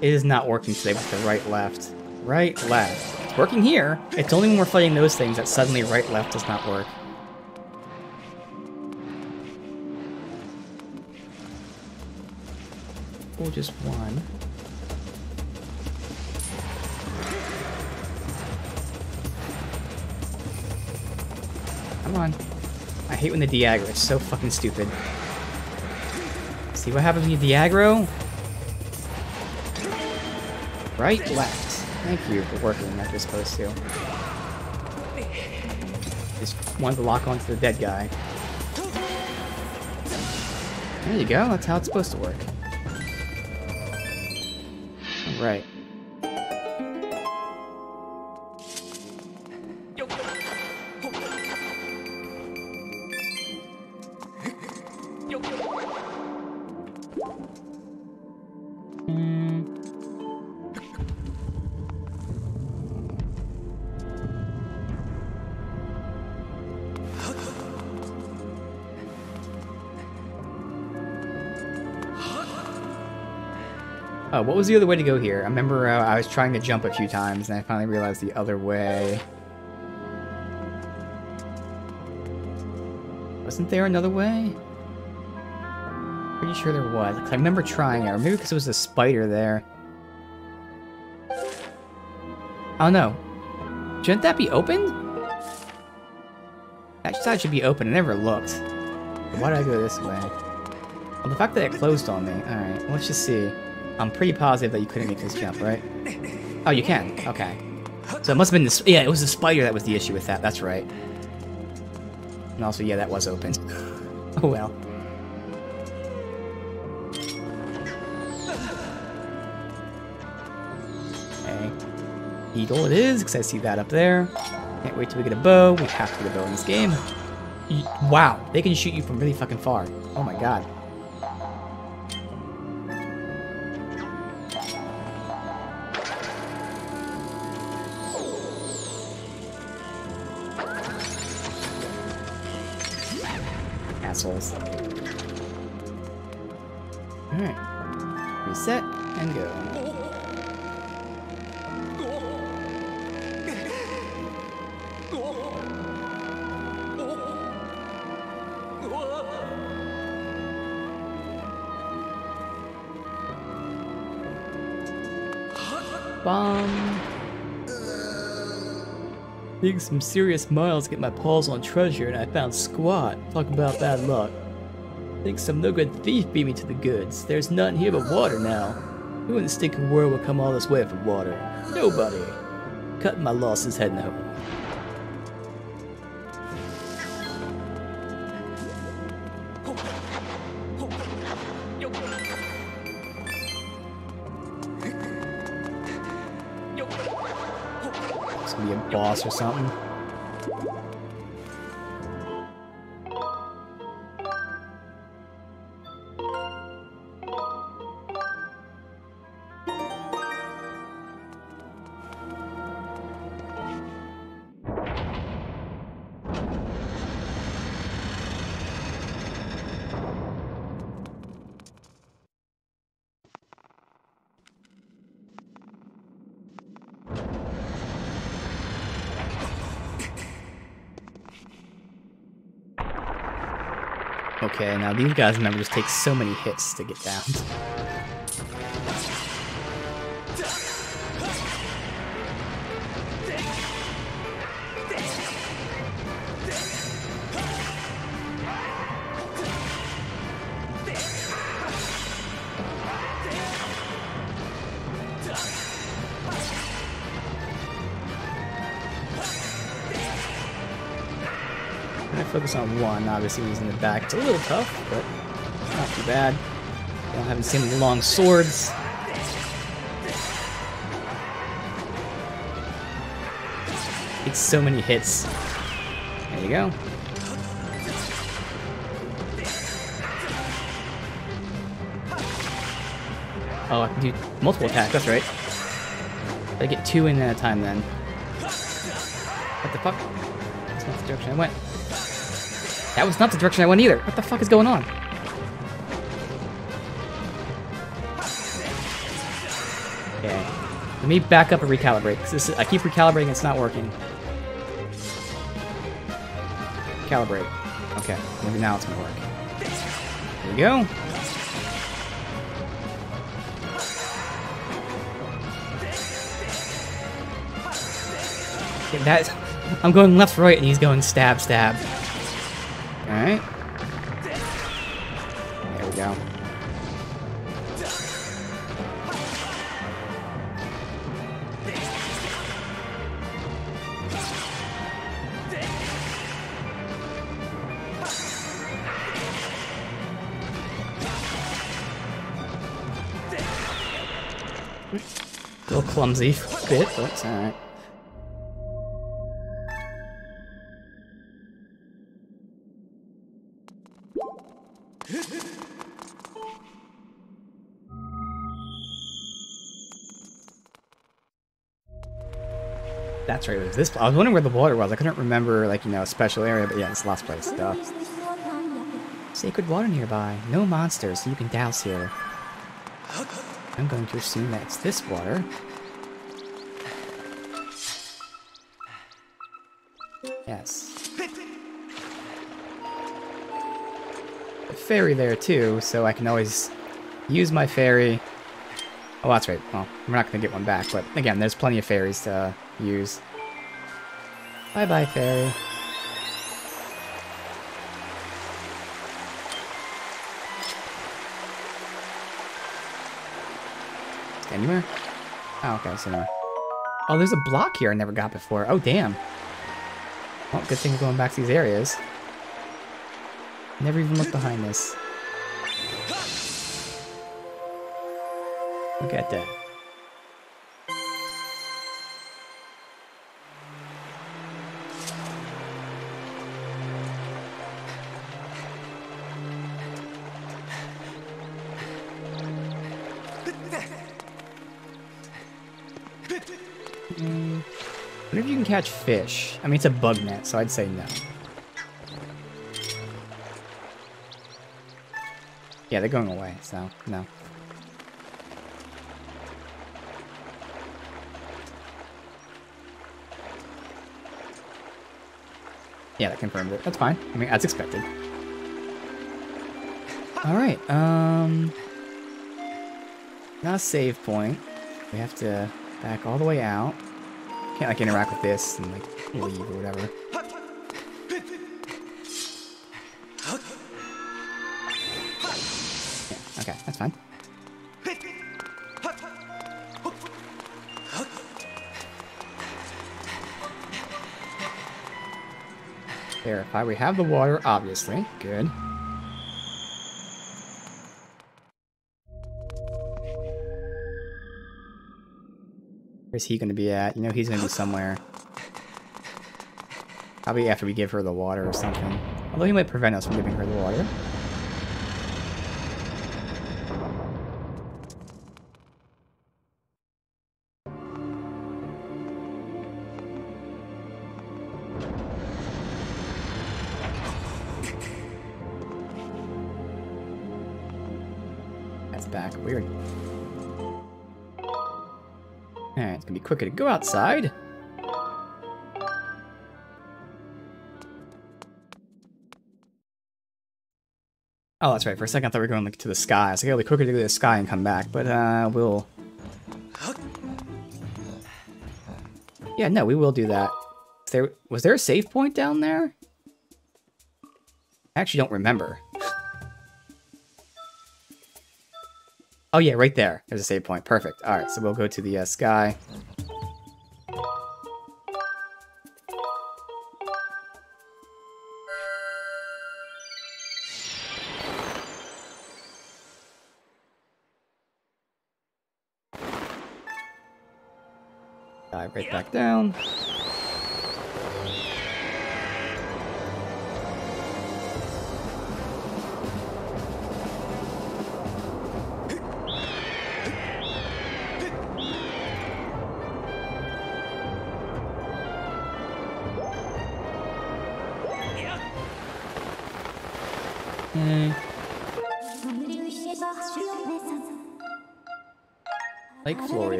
It is not working today with the right left. Right left. It's working here. It's only when we're fighting those things that suddenly right left does not work. Or just one. Come on. I hate when the Diagra is so fucking stupid. See what happens when you Diagro? Right, left. Thank you for working like you're supposed to. Just wanted to lock onto the dead guy. There you go, that's how it's supposed to work. Alright. What was the other way to go here? I remember uh, I was trying to jump a few times, and I finally realized the other way. Wasn't there another way? Pretty sure there was. I remember trying it, or maybe because it was a spider there. Oh no. Shouldn't that be open? That side should be open. I never looked. Why did I go this way? Well, the fact that it closed on me. Alright, let's just see. I'm pretty positive that you couldn't make this jump, right? Oh, you can. Okay. So it must have been this. Yeah, it was the spider that was the issue with that. That's right. And also, yeah, that was open. oh well. Okay. Eagle it is, because I see that up there. Can't wait till we get a bow. We have to get a bow in this game. Wow, they can shoot you from really fucking far. Oh my god. Some serious miles to get my paws on treasure, and I found squat. Talk about bad luck. Think some no good thief beat me to the goods. There's nothing here but water now. Who in the stinking world would come all this way for water? Nobody. Cutting my losses heading home. Boss or something. Okay, now these guys remember just take so many hits to get down. Focus on one, obviously he's in the back. It's a little tough, but not too bad. I haven't seen the long swords. Takes so many hits. There you go. Oh, I can do multiple attacks, that's right. I get two in at a time then. What the fuck? That's not the direction I went. That was not the direction I went either. What the fuck is going on? Okay. Let me back up and recalibrate. This is, I keep recalibrating, it's not working. Calibrate. Okay, maybe now it's gonna work. There we go. Okay, that I'm going left, right, and he's going stab, stab. Clumsy bit, but it's alright. That's right, it was this. I was wondering where the water was. I couldn't remember, like, you know, a special area, but yeah, it's the last place. Duh. Sacred water nearby. No monsters, so you can douse here. I'm going to assume that it's this water. Ferry there too, so I can always use my ferry. Oh, that's right. Well, we're not going to get one back, but again, there's plenty of ferries to use. Bye-bye, ferry. Anywhere? Oh, okay, so. Oh, there's a block here I never got before. Oh, damn. Well, good thing we're going back to these areas. Never even looked behind this. Look at that. Mm, if you can catch fish? I mean, it's a bug net, so I'd say no. Yeah, they're going away, so no. Yeah, that confirmed it. That's fine. I mean, as expected. Alright, um... Not a save point. We have to back all the way out. Can't, like, interact with this and, like, leave or whatever. Verify we have the water, obviously. Good. Where's he going to be at? You know he's going to be somewhere. Probably after we give her the water or something. Although he might prevent us from giving her the water. To go outside. Oh, that's right. For a second, I thought we were going like, to the sky. I was like, it'll be quicker to go to the sky and come back. But, uh, we'll... Yeah, no, we will do that. Was there, was there a save point down there? I actually don't remember. Oh yeah, right there. There's a save point. Perfect. All right, so we'll go to the uh, sky. Right back down.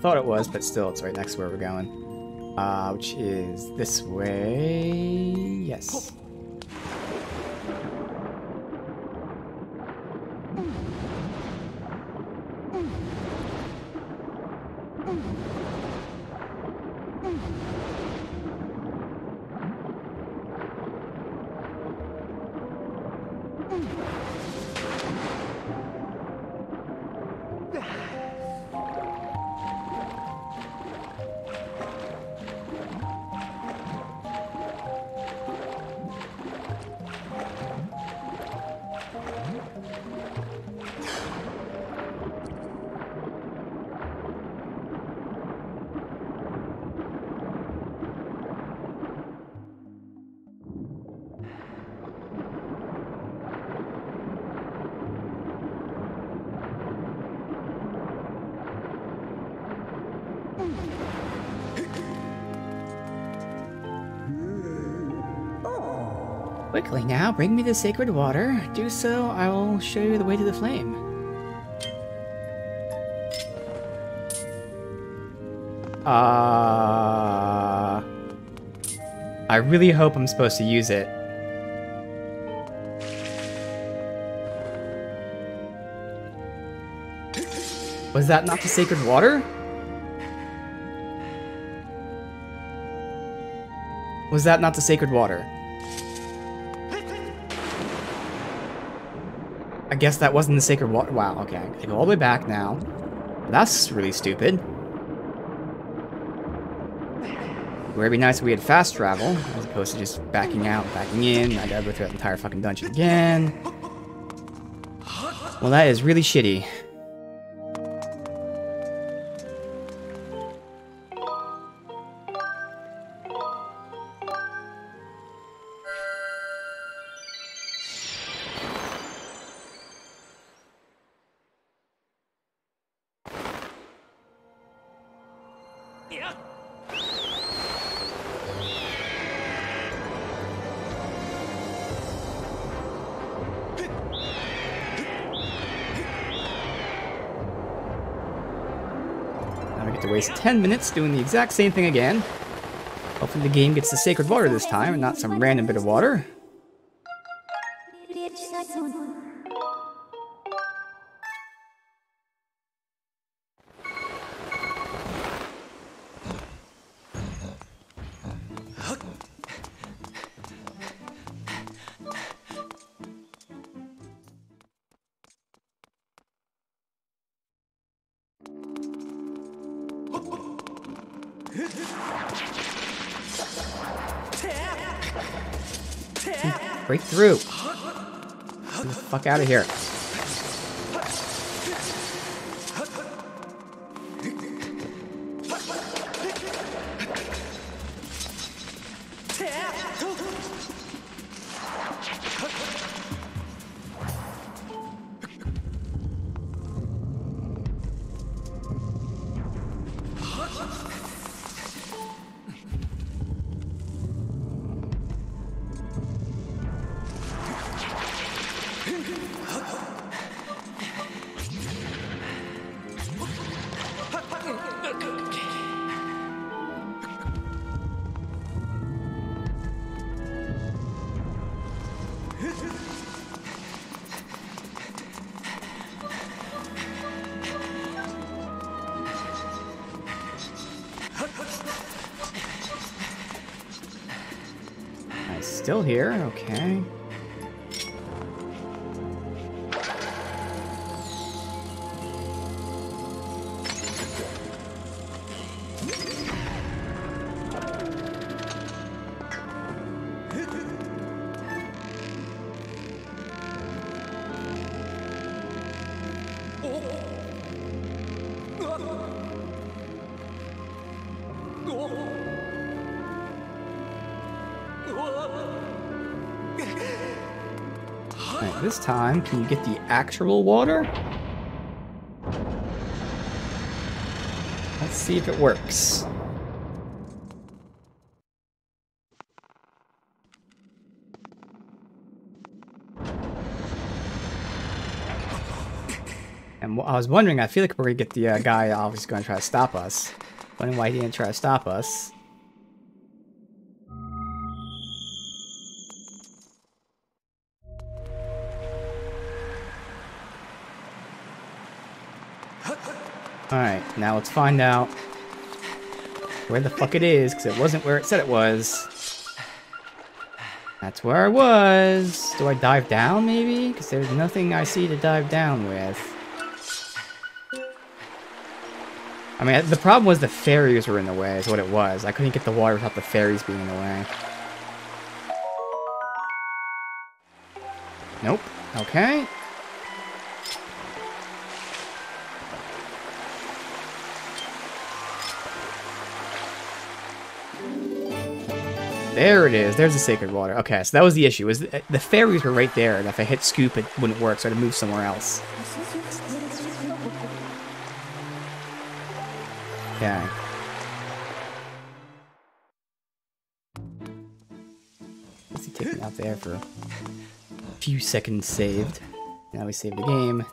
Thought it was, but still, it's right next to where we're going. Uh, which is this way. Yes. Bring me the sacred water. Do so, I will show you the way to the flame. Uh... I really hope I'm supposed to use it. Was that not the sacred water? Was that not the sacred water? I guess that wasn't the sacred water. Wow, okay. I go all the way back now. That's really stupid. Where it'd be nice if we had fast travel, as opposed to just backing out, backing in. I gotta go through that entire fucking dungeon again. Well, that is really shitty. 10 minutes doing the exact same thing again. Hopefully the game gets the sacred water this time and not some random bit of water. Through. Get the fuck out of here. Still here, okay. Time, can you get the actual water? Let's see if it works. And I was wondering, I feel like we're gonna get the uh, guy obviously gonna try to stop us. Wondering why he didn't try to stop us. Now let's find out where the fuck it is, because it wasn't where it said it was. That's where I was. Do I dive down, maybe? Because there's nothing I see to dive down with. I mean, the problem was the fairies were in the way, is what it was. I couldn't get the water without the fairies being in the way. Nope. Okay. There it is. There's the sacred water. Okay, so that was the issue. Was the, the fairies were right there, and if I hit scoop, it wouldn't work, so I had to move somewhere else. Okay. take taking out there for a few seconds saved. Now we save the game.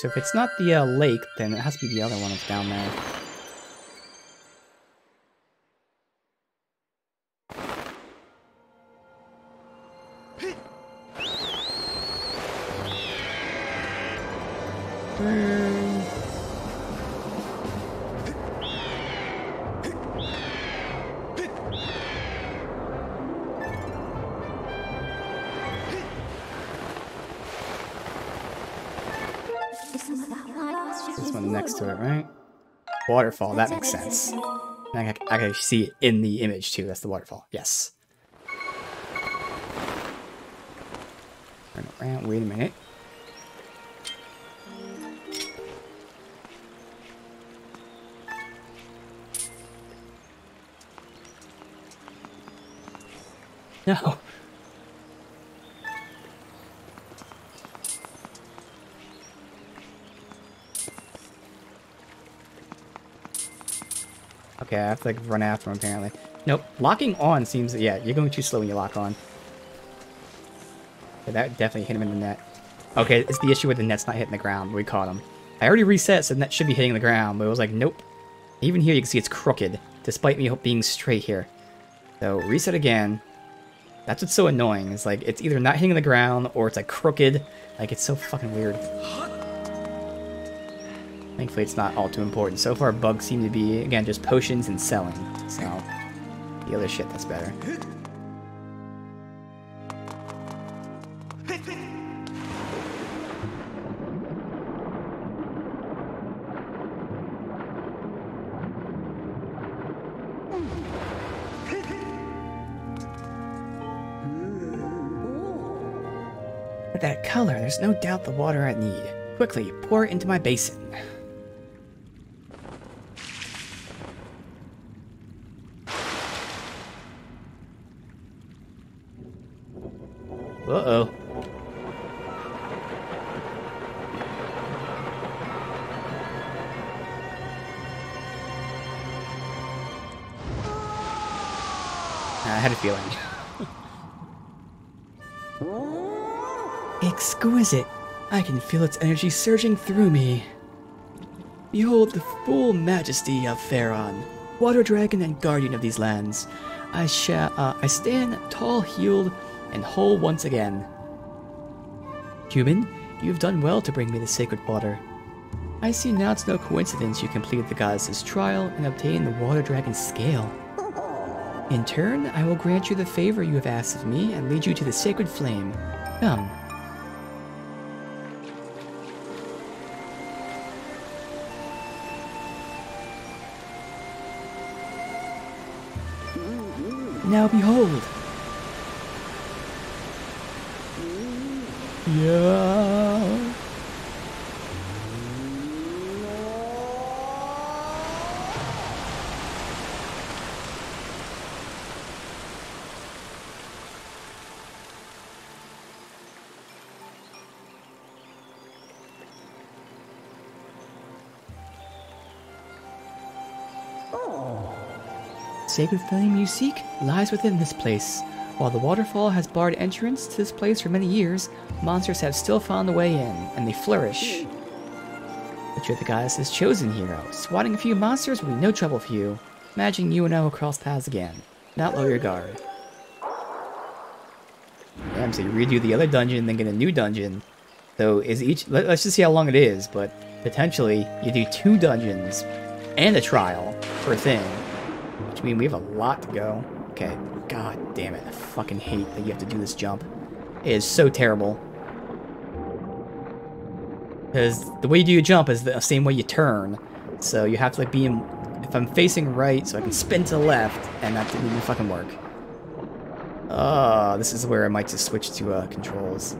So if it's not the uh, lake, then it has to be the other one that's down there. Waterfall, that makes sense. I, can see it in the image too, that's the waterfall. Yes. Turn around, wait a minute. No. Okay, I have to like run after him apparently. Nope, locking on seems, yeah, you're going too slow when you lock on. Yeah, that definitely hit him in the net. Okay, it's the issue with the net's not hitting the ground. We caught him. I already reset, so the net should be hitting the ground, but it was like, nope. Even here you can see it's crooked, despite me being straight here. So, reset again. That's what's so annoying, is like, it's either not hitting the ground, or it's like crooked. Like, it's so fucking weird. Thankfully, it's not all too important. So far, bugs seem to be, again, just potions and selling. So, the other shit, that's better. That color, there's no doubt the water I need. Quickly, pour it into my basin. I can feel its energy surging through me. Behold the full majesty of Faron, water dragon and guardian of these lands. I shall, uh, I stand tall-heeled and whole once again. Human, you have done well to bring me the sacred water. I see now it's no coincidence you completed the goddess's trial and obtained the water dragon's scale. In turn, I will grant you the favor you have asked of me and lead you to the sacred flame. Come. Now behold! Yeah. Sacred flame you seek lies within this place. While the waterfall has barred entrance to this place for many years, monsters have still found a way in, and they flourish. But you're the goddess's chosen hero. Swatting a few monsters will be no trouble for you. Imagine you and I will cross paths again. Not lower your guard. Damn, so you redo the other dungeon, then get a new dungeon. So is each... Let, us just see how long it is, but potentially you do two dungeons and a trial per thing. Which means we have a lot to go. Okay, god damn it. I fucking hate that you have to do this jump. It is so terrible. Because the way you do your jump is the same way you turn. So you have to like be in... If I'm facing right, so I can spin to the left, and that didn't even fucking work. Oh, this is where I might just switch to uh, controls.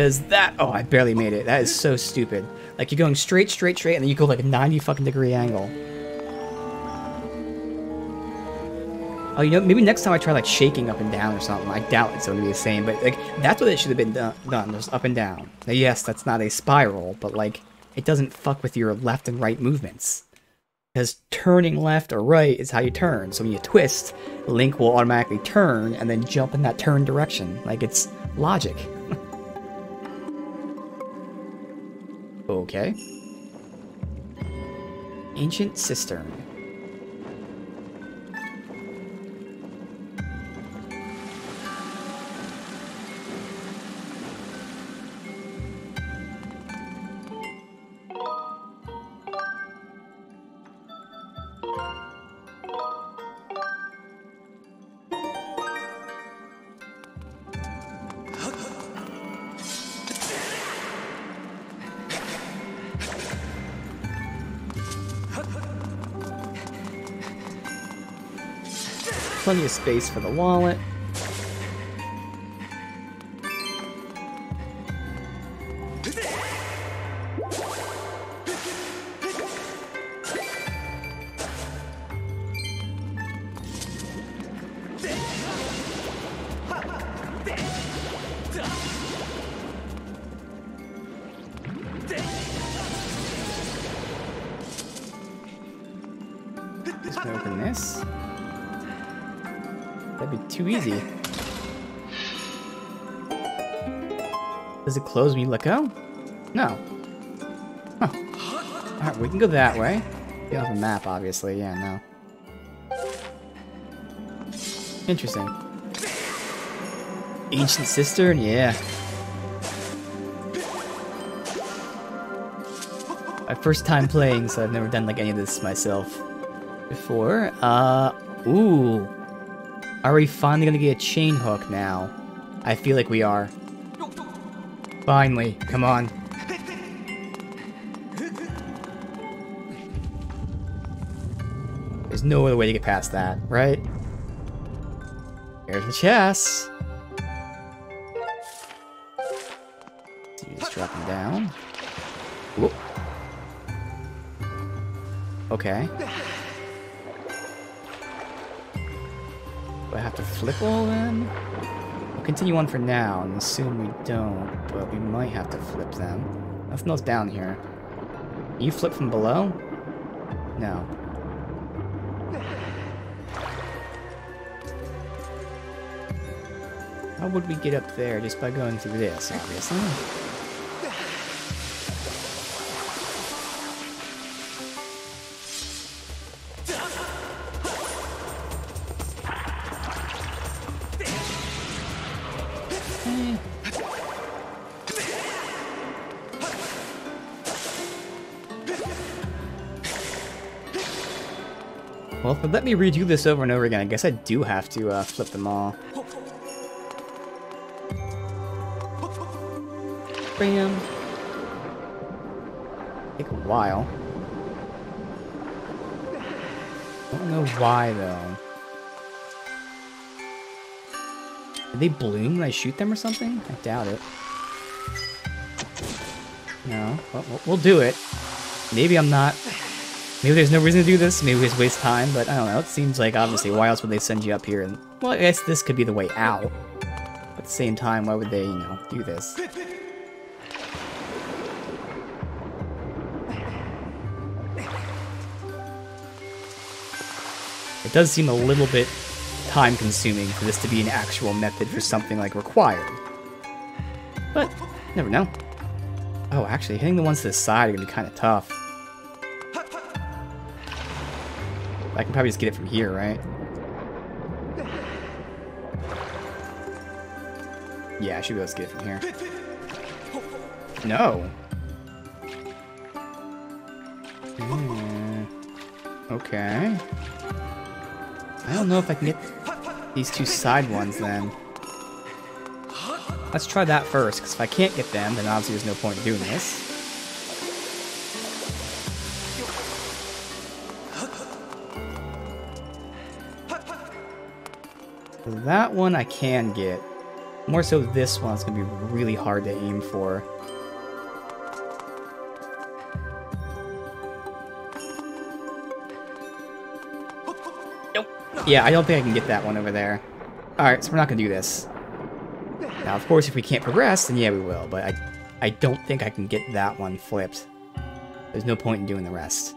Because that, oh, I barely made it. That is so stupid. Like, you're going straight, straight, straight, and then you go like a 90 fucking degree angle. Oh, you know, maybe next time I try like shaking up and down or something. I doubt it's going to be the same, but like that's what it should have been done. Done just up and down. Now, yes, that's not a spiral, but like it doesn't fuck with your left and right movements. Because turning left or right is how you turn. So when you twist, Link will automatically turn and then jump in that turn direction. Like it's logic. Okay. Ancient Cistern. Space for the wallet. Close you let go? No. Huh. Alright, we can go that way. You have a map, obviously. Yeah, no. Interesting. Ancient Cistern? Yeah. My first time playing, so I've never done like any of this myself before. Uh, ooh. Are we finally gonna get a chain hook now? I feel like we are. Finally, come on. There's no other way to get past that, right? Here's the chest. Just down. Okay. Do I have to flip all them? We'll continue on for now and assume we don't, but we might have to flip them. Nothing else down here. You flip from below? No. How would we get up there just by going through this, obviously? Let me redo this over and over again, I guess I do have to uh, flip them all. Bam. Take a while. Don't know why though. Did they bloom when I shoot them or something? I doubt it. No. We'll- we'll do it. Maybe I'm not... Maybe there's no reason to do this. Maybe it's waste time, but I don't know. It seems like, obviously, why else would they send you up here? And Well, I guess this could be the way out. But at the same time, why would they, you know, do this? It does seem a little bit time consuming for this to be an actual method for something like required. But, never know. Oh, actually, hitting the ones to the side are gonna be kind of tough. I can probably just get it from here, right? Yeah, I should be able to get it from here. No. Hmm. Okay. I don't know if I can get these two side ones then. Let's try that first, because if I can't get them, then obviously there's no point in doing this. That one I can get. More so this one's gonna be really hard to aim for. Yeah, I don't think I can get that one over there. Alright, so we're not gonna do this. Now, of course, if we can't progress, then yeah, we will, but I, I don't think I can get that one flipped. There's no point in doing the rest.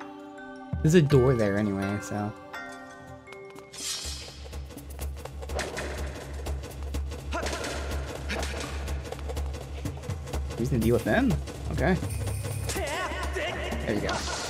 There's a door there anyway, so... Who's gonna deal with them? Okay. There you go.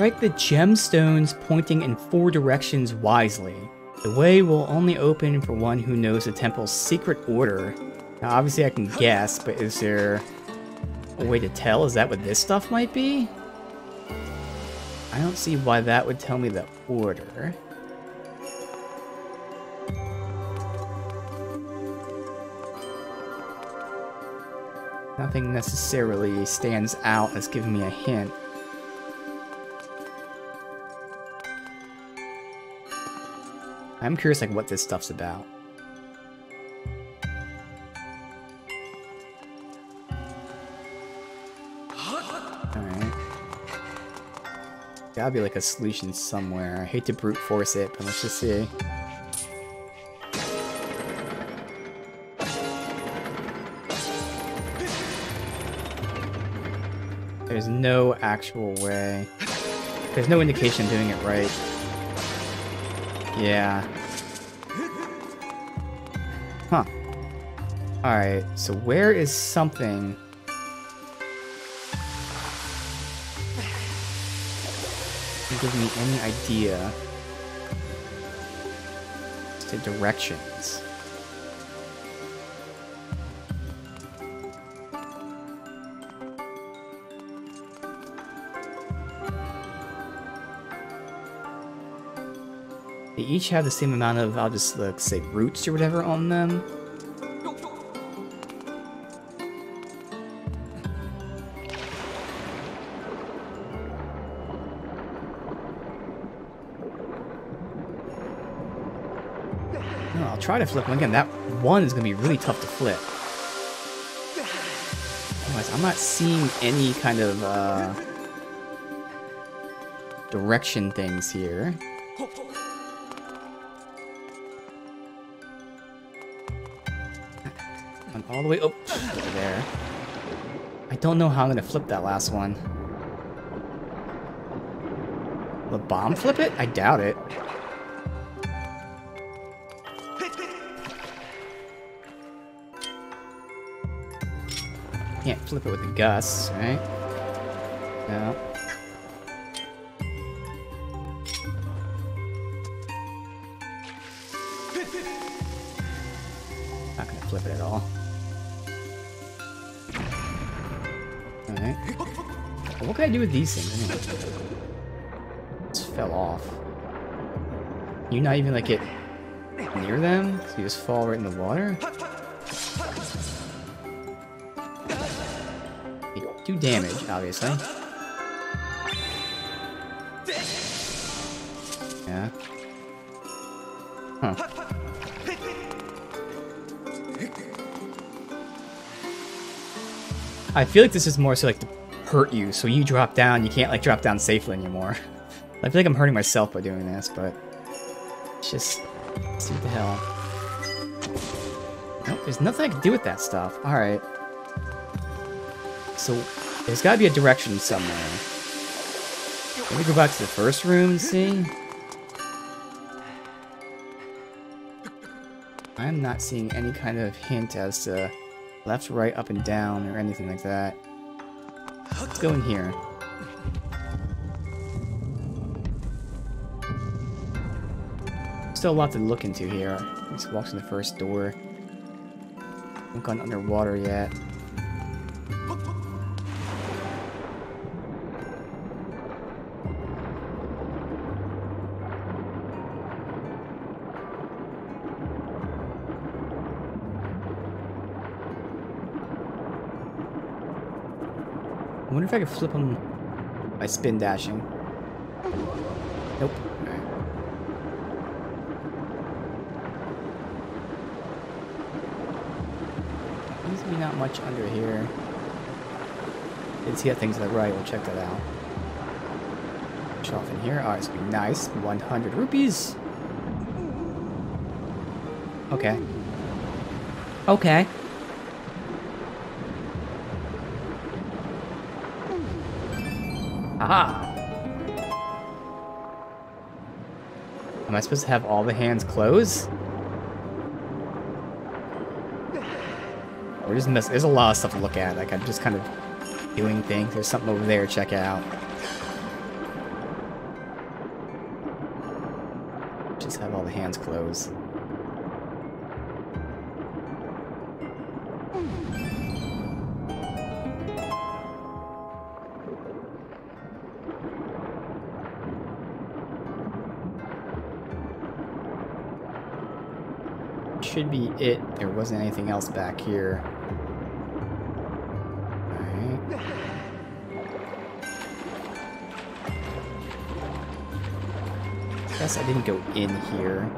Strike the gemstones pointing in four directions wisely. The way will only open for one who knows the temple's secret order. Now, obviously I can guess, but is there a way to tell? Is that what this stuff might be? I don't see why that would tell me the order. Nothing necessarily stands out as giving me a hint. I'm curious like what this stuff's about. Alright. Gotta be like a solution somewhere. I hate to brute force it, but let's just see. There's no actual way. There's no indication I'm doing it right. Yeah. Huh. Alright, so where is something... Give me any idea to directions. Each have the same amount of, I'll just like, say, roots or whatever on them. I'll try to flip them again. That one is going to be really tough to flip. Otherwise, I'm not seeing any kind of uh, direction things here. All the way up there. I don't know how I'm gonna flip that last one. The bomb flip it? I doubt it. Can't flip it with the Gus, right? No. Do with these things anyway? Just fell off. You not even like get near them? So you just fall right in the water? They do damage, obviously. Yeah. Huh. I feel like this is more so like to hurt you, so you drop down, you can't like drop down safely anymore. I feel like I'm hurting myself by doing this, but it's just see what the hell. Nope, there's nothing I can do with that stuff. Alright. So there's gotta be a direction somewhere. Let me go back to the first room and see. I'm not seeing any kind of hint as to left, right, up, and down, or anything like that. Let's go in here. Still a lot to look into here. Walks in the first door. Haven't gone underwater yet. If I could flip him by spin dashing. Nope. Alright. Seems to be not much under here. Didn't see that thing to the right. We'll check that out. Push off in here. Oh, it's gonna be nice. 100 rupees. Okay. Okay. Aha! Am I supposed to have all the hands close? We're just miss there's a lot of stuff to look at. Like I'm just kind of doing things. There's something over there, check it out. Just have all the hands closed. Should be it. There wasn't anything else back here. Guess I didn't go in here.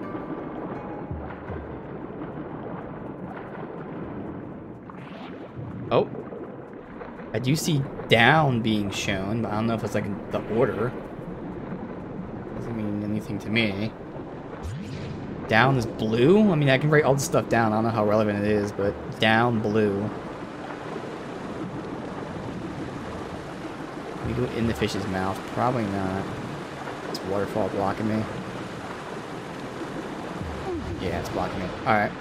Oh. I do see down being shown, but I don't know if it's like the order. Doesn't mean anything to me down is blue? I mean, I can write all this stuff down. I don't know how relevant it is, but down blue. We do it in the fish's mouth. Probably not. It's waterfall blocking me. Yeah, it's blocking me. Alright.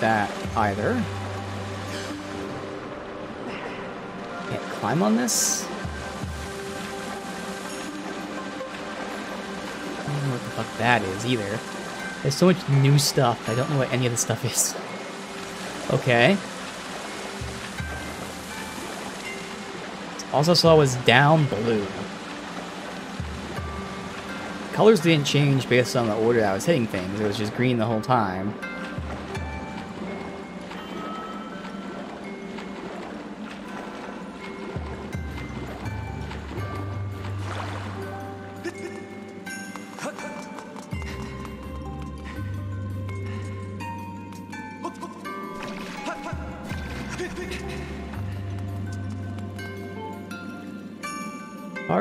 that either. Can't climb on this? I don't know what the fuck that is either. There's so much new stuff, I don't know what any of this stuff is. Okay. Also saw was down blue. Colors didn't change based on the order I was hitting things, it was just green the whole time.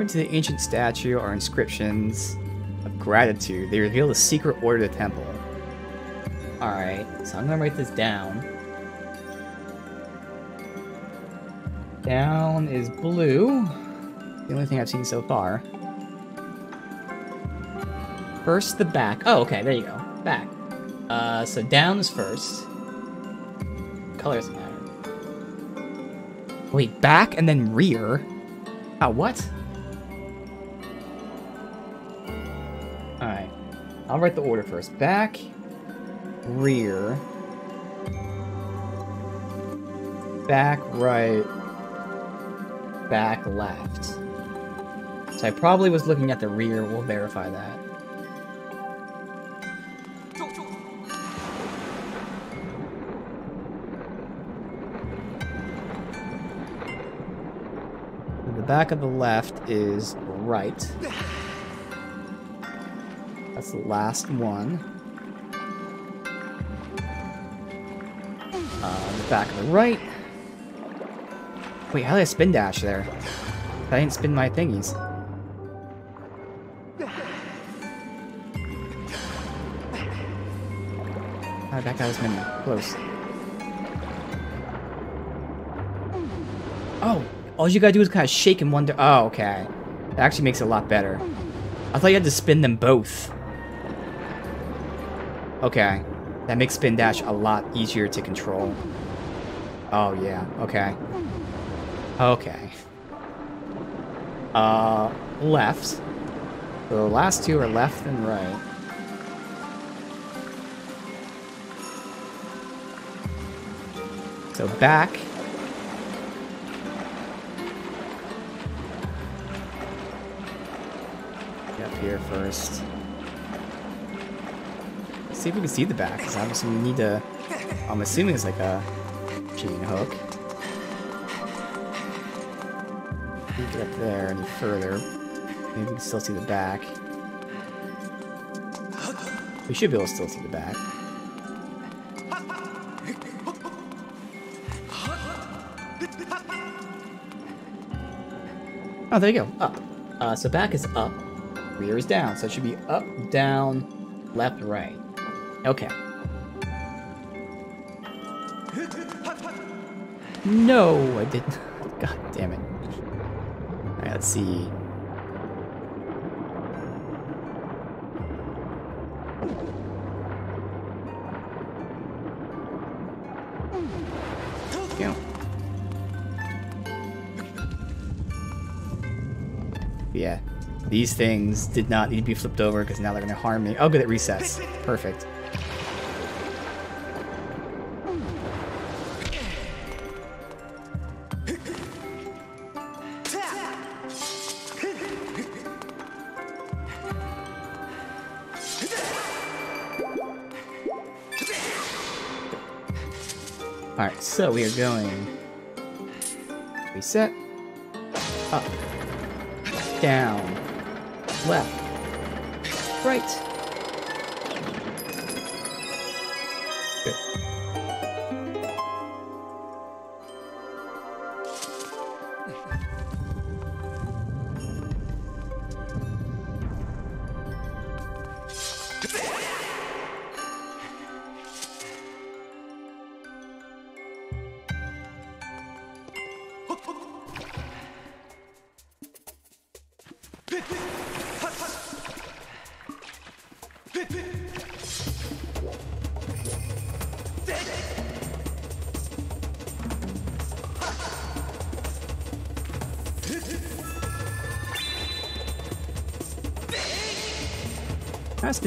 To the ancient statue are inscriptions of gratitude. They reveal the secret order of the temple. Alright, so I'm gonna write this down. Down is blue. The only thing I've seen so far. First, the back. Oh, okay, there you go. Back. Uh, so down is first. Color doesn't matter. Wait, back and then rear? Oh, what? I'll write the order first. Back, rear, back, right, back, left. So I probably was looking at the rear. We'll verify that. The back of the left is right. That's the last one. Uh, the back of the right. Wait, how did I spin dash there? I didn't spin my thingies. Alright, that guy was been close. Oh, all you gotta do is kind of shake and wonder. Oh, okay. That actually makes it a lot better. I thought you had to spin them both. Okay. That makes spin dash a lot easier to control. Oh, yeah. Okay. Okay. Uh, left. So the last two are left and right. So back. Up here first. Let's see if we can see the back, because obviously we need to... I'm assuming it's like a chain hook. If we get up there any further, maybe we can still see the back. We should be able to still see the back. Oh, there you go. Up. Uh, so back is up, rear is down. So it should be up, down, left, right. Okay. No, I didn't. God damn it. Alright, let's see. Yeah, these things did not need to be flipped over because now they're going to harm me. Oh, good, it resets. Perfect. So we are going. Reset, up, down, left, right.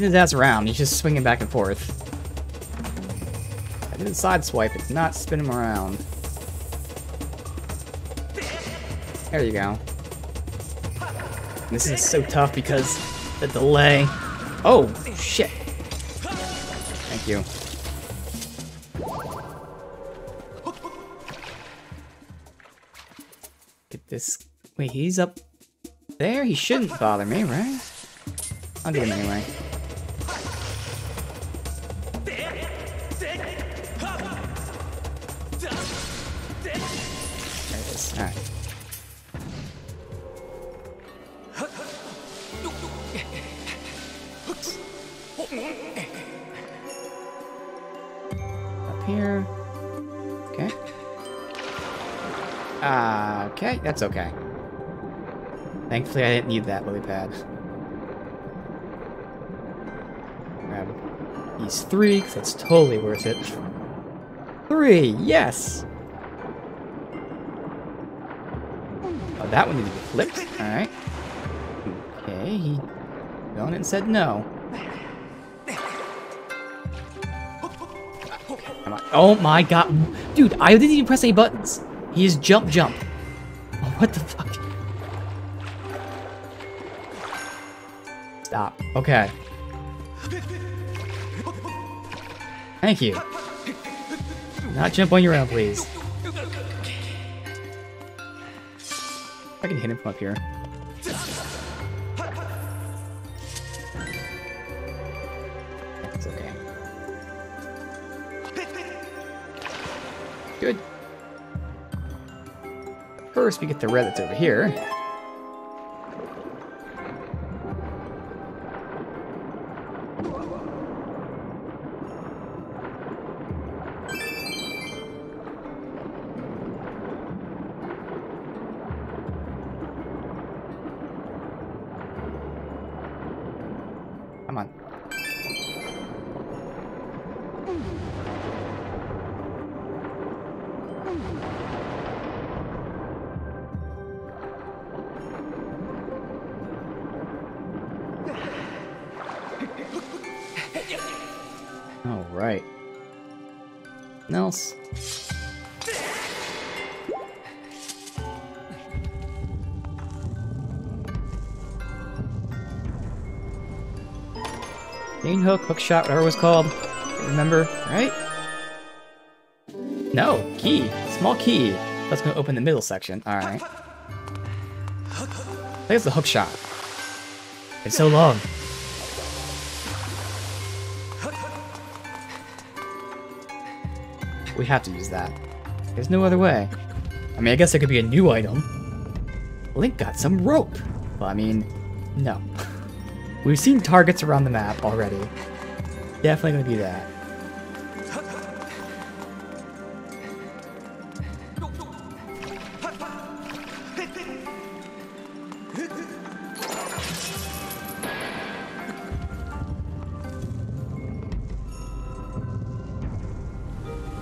Spin his ass around. He's just swinging back and forth. I didn't sideswipe it, not spin him around. There you go. This is so tough because the delay. Oh, shit. Thank you. Get this. Wait, he's up there? He shouldn't bother me, right? I'll get him anyway. That's okay. Thankfully, I didn't need that lily pad. Grab these three, because that's totally worth it. Three, yes! Oh, that one needed to be flipped. Alright. Okay, he gone and said no. Oh my god. Dude, I didn't even press any buttons. He is jump jump. What the fuck? Stop. Okay. Thank you. Not jump on your own, please. I can hit him from up here. It's okay. Good. First, we get the red that's over here. Hook, hook shot, whatever it was called. Remember, right? No, key. Small key. That's gonna open the middle section. Alright. I think it's the hook shot. It's so long. We have to use that. There's no other way. I mean, I guess there could be a new item. Link got some rope. Well, I mean, no. We've seen targets around the map already. Definitely gonna do that.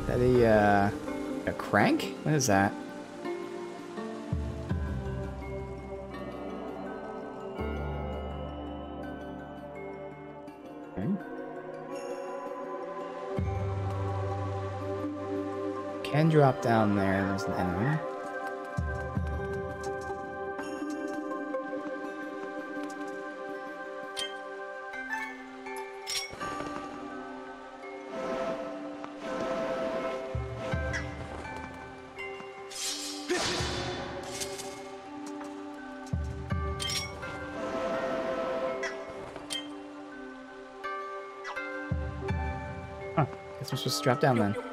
Is that a, uh, a crank? What is that? Drop down there. There's an enemy. Huh. Guess supposed to drop down then.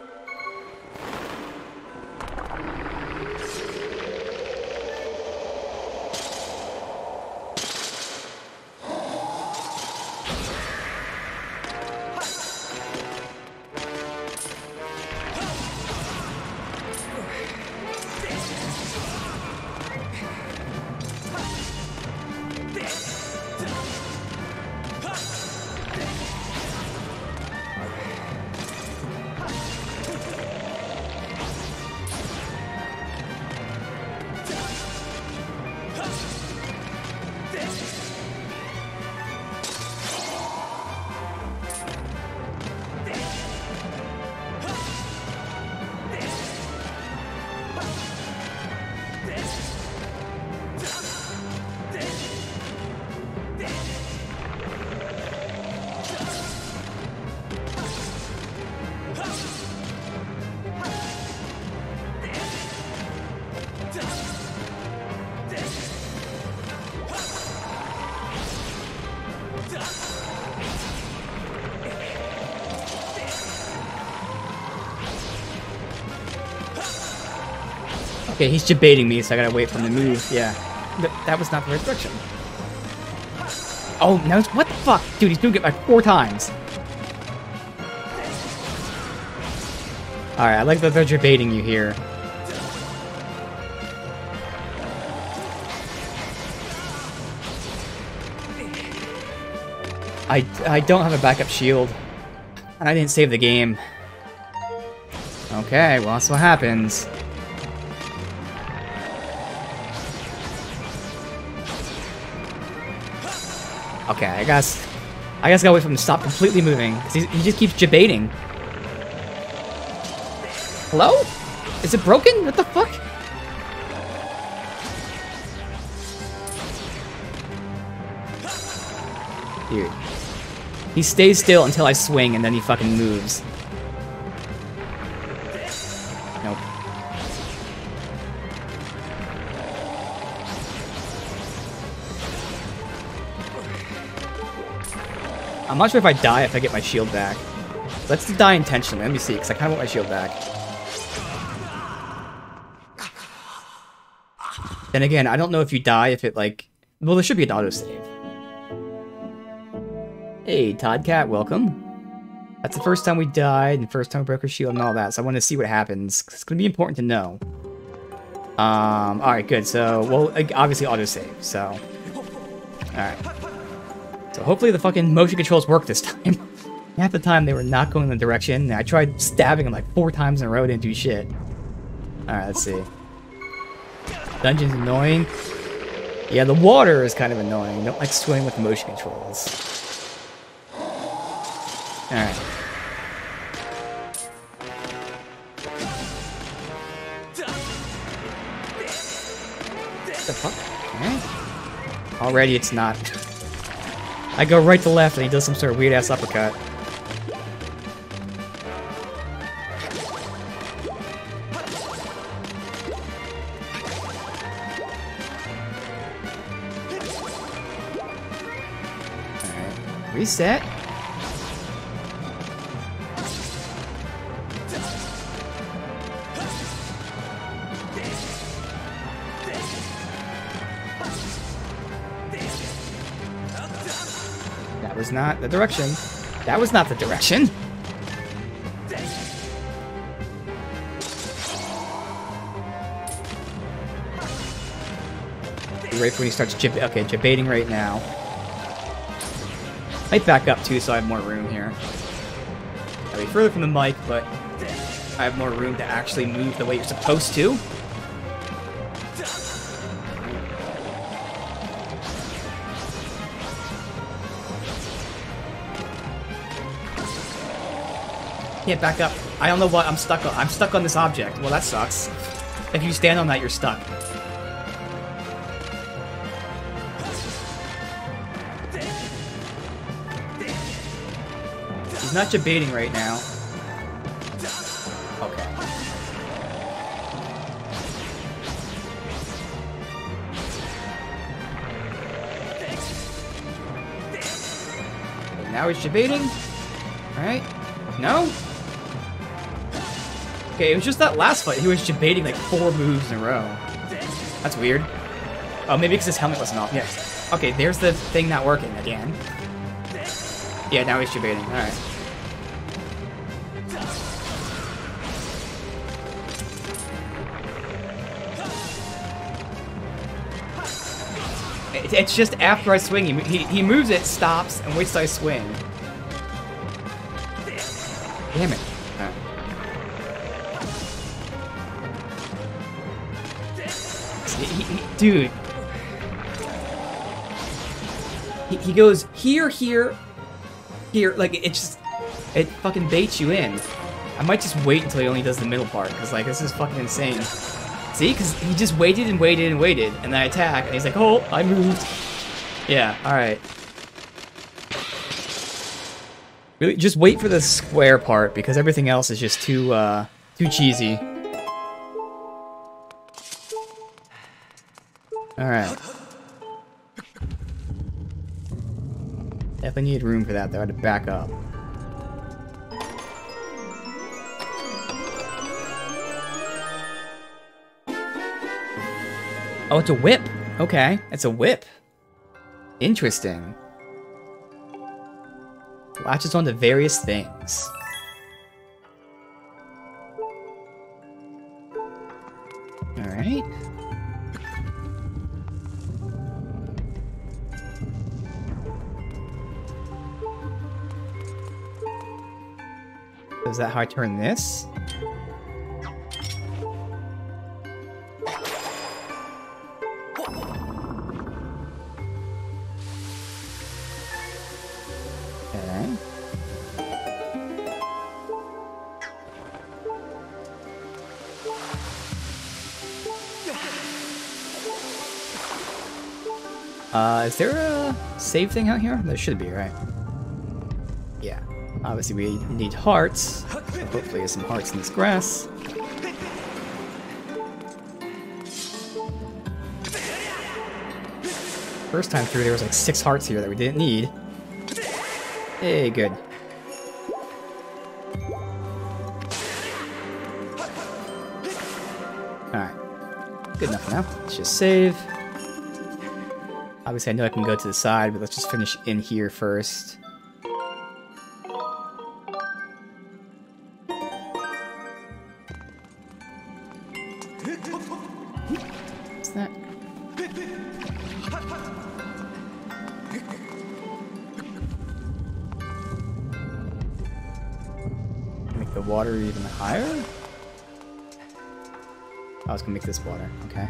Okay, he's debating me, so I gotta wait for him to move. Yeah. Th that was not the right direction. Oh, it's- what the fuck? Dude, he's doing it like four times. Alright, I like that they're debating you here. I, I don't have a backup shield. And I didn't save the game. Okay, well that's what happens. Okay, I guess... I guess I gotta wait for him to stop completely moving, because he just keeps debating. Hello? Is it broken? What the fuck? Dude. He stays still until I swing, and then he fucking moves. I'm not sure if I die if I get my shield back. Let's die intentionally. Let me see, because I kind of want my shield back. Then again, I don't know if you die if it, like... Well, there should be an autosave. Hey, Toddcat, welcome. That's the first time we died, and the first time we broke our shield and all that, so I want to see what happens. It's going to be important to know. Um, alright, good. So, well, obviously autosave, so... Alright. So hopefully the fucking motion controls work this time. Half the time they were not going in the direction, I tried stabbing them like four times in a row, didn't do shit. Alright, let's see. Dungeon's annoying. Yeah, the water is kind of annoying. I don't like swimming with motion controls. Alright. What the fuck? Already it's not. I go right to left and he does some sort of weird ass uppercut. Reset. Not the direction. That was not the direction. Right when he starts jib okay, debating right now. Might back up too, so I have more room here. I'll be further from the mic, but I have more room to actually move the way you're supposed to. Can't back up. I don't know what I'm stuck on. I'm stuck on this object. Well, that sucks. If you stand on that, you're stuck. He's not debating right now. Okay. Now he's debating. Right? No? Okay, it was just that last fight. He was debating like four moves in a row. That's weird. Oh, maybe because his helmet wasn't off. Yes. Okay, there's the thing not working again. Yeah, now he's debating. Alright. It's just after I swing, he, he, he moves it, stops, and waits till I swing. Dude. He, he goes here, here, here. Like, it just, it fucking baits you in. I might just wait until he only does the middle part, because, like, this is fucking insane. See? Because he just waited and waited and waited, and then I attack, and he's like, oh, I moved. Yeah, alright. Really, just wait for the square part, because everything else is just too, uh, too cheesy. Alright. Definitely need room for that, though. I had to back up. Oh, it's a whip. Okay, it's a whip. Interesting. Latches onto various things. Alright. Is that how I turn this? Uh, is there a save thing out here? There should be, right? Obviously, we need hearts. So hopefully, there's some hearts in this grass. First time through, there was like six hearts here that we didn't need. Hey, good. Alright. Good enough now. Let's just save. Obviously, I know I can go to the side, but let's just finish in here first. Gonna make this water, okay.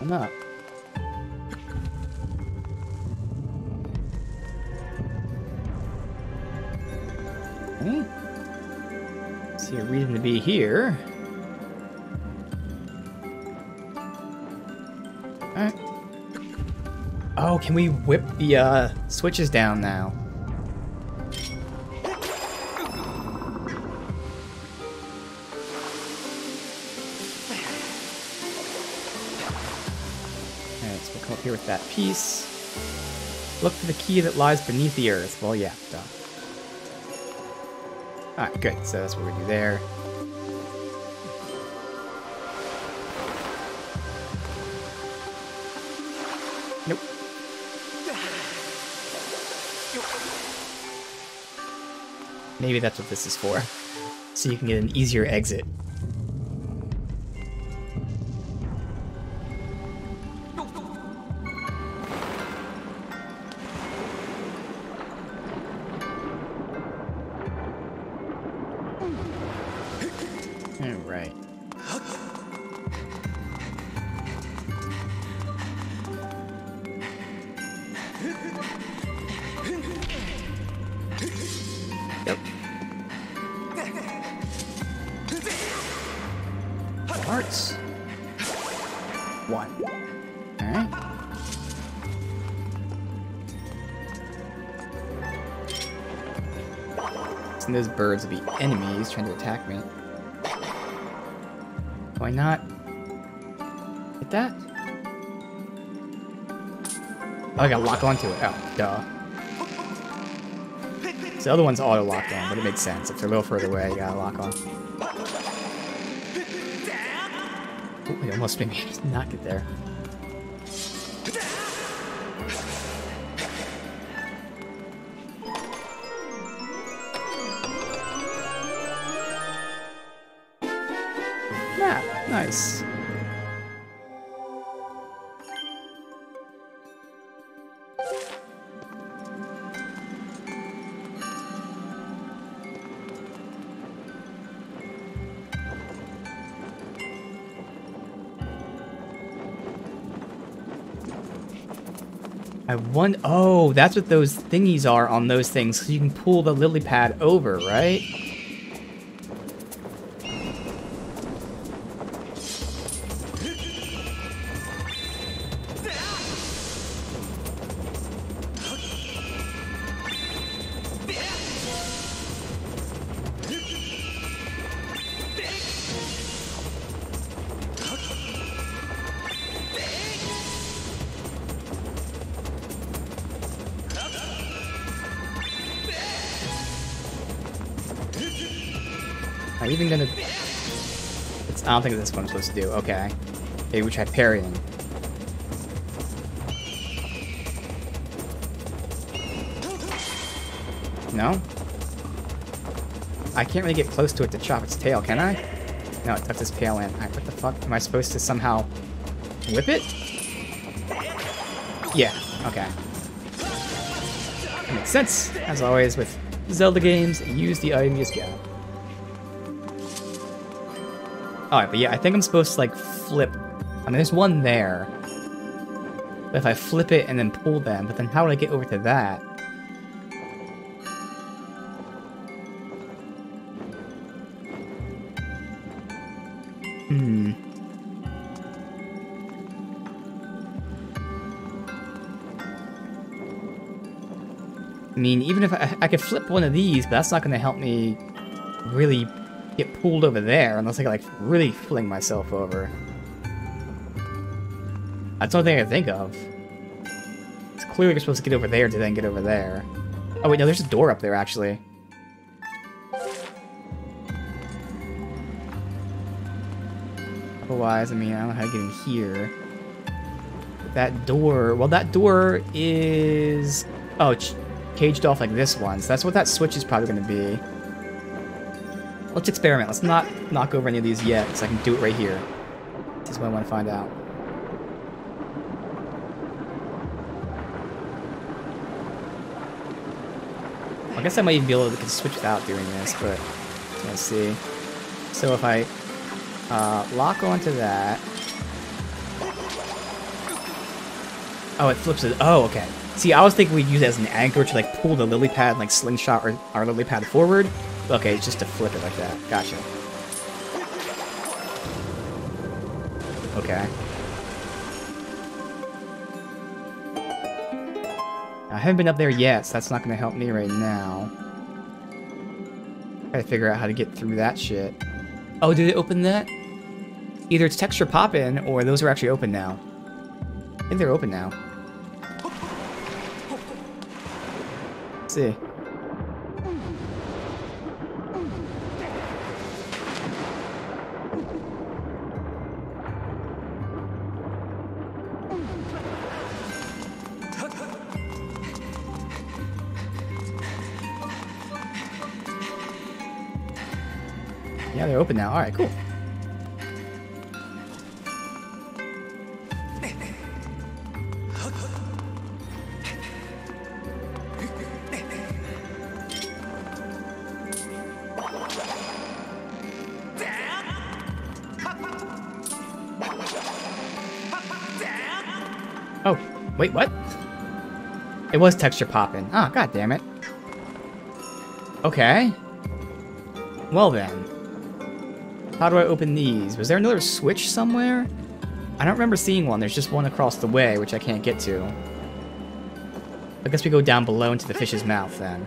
I'm not. Okay. See a reason to be here. Oh, can we whip the uh, switches down now? Alright, so we'll come up here with that piece. Look for the key that lies beneath the earth. Well, yeah, done. Alright, good. So that's what we do there. Maybe that's what this is for. So you can get an easier exit. Lock onto it. Oh, duh. So the other one's auto locked on, but it makes sense. If they're a little further away, you gotta lock on. Ooh, it almost made me not get there. Yeah, nice. Want. Oh, that's what those thingies are on those things. So you can pull the lily pad over, right? Don't think that's what I'm supposed to do. Okay. Maybe we try parrying. No? I can't really get close to it to chop its tail, can I? No, it tucks its tail in. What the fuck? Am I supposed to somehow whip it? Yeah, okay. Makes sense. As always with Zelda games, use the item you get. Alright, but yeah, I think I'm supposed to like flip. I mean, there's one there. But if I flip it and then pull them, but then how would I get over to that? Hmm. I mean, even if I, I could flip one of these, but that's not going to help me really get pulled over there unless I can, like, really fling myself over. That's the only thing I can think of. It's clearly you're supposed to get over there to then get over there. Oh, wait, no, there's a door up there, actually. Otherwise, I mean, I don't know how to get in here. That door, well, that door is... Oh, caged off like this one, so that's what that switch is probably going to be. Let's experiment. Let's not knock over any of these yet, so I can do it right here. This is what I want to find out. I guess I might even be able to switch without doing this, but let's see. So if I uh, lock onto that... Oh, it flips it. Oh, okay. See, I was thinking we'd use it as an anchor to like pull the lily pad, like slingshot our, our lily pad forward. Okay, just to flip it like that. Gotcha. Okay. I haven't been up there yet, so that's not gonna help me right now. Gotta figure out how to get through that shit. Oh, did it open that? Either it's texture pop-in, or those are actually open now. I think they're open now. Let's see. They're open now. All right, cool. Oh, wait, what? It was texture popping. Ah, god damn it. Okay. Well then. How do I open these? Was there another switch somewhere? I don't remember seeing one. There's just one across the way, which I can't get to. I guess we go down below into the fish's mouth then.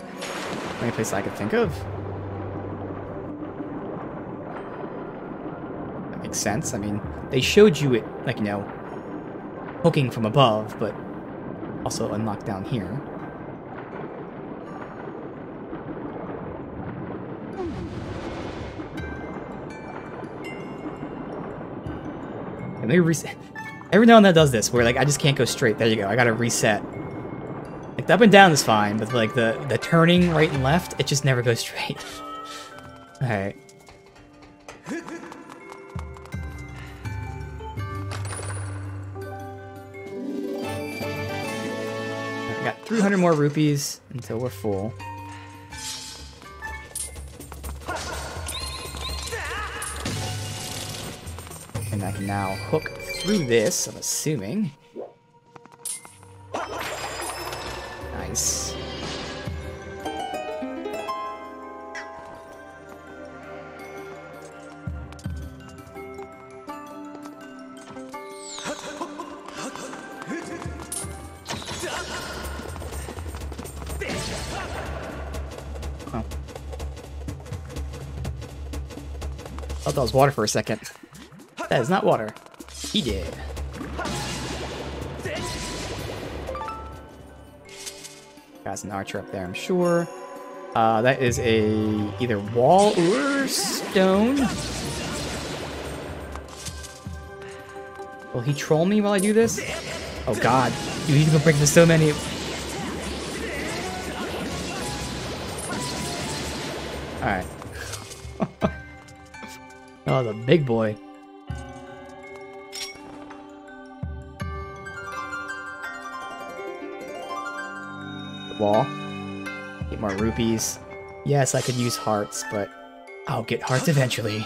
Only place I could think of. That makes sense. I mean, they showed you it, like, you know, hooking from above, but also unlocked down here. They reset. Every now and then does this, where like I just can't go straight. There you go. I gotta reset. Like the up and down is fine, but like the the turning right and left, it just never goes straight. All right. I got 300 more rupees until we're full. Now hook through this, I'm assuming. Nice. Oh. Thought that was water for a second. That is not water. He did. Got an archer up there, I'm sure. Uh, that is a either wall or stone. Will he troll me while I do this? Oh god. Dude, he's gonna break into so many. Alright. oh, the big boy. Wall. Get more rupees. Yes, I could use hearts, but I'll get hearts eventually.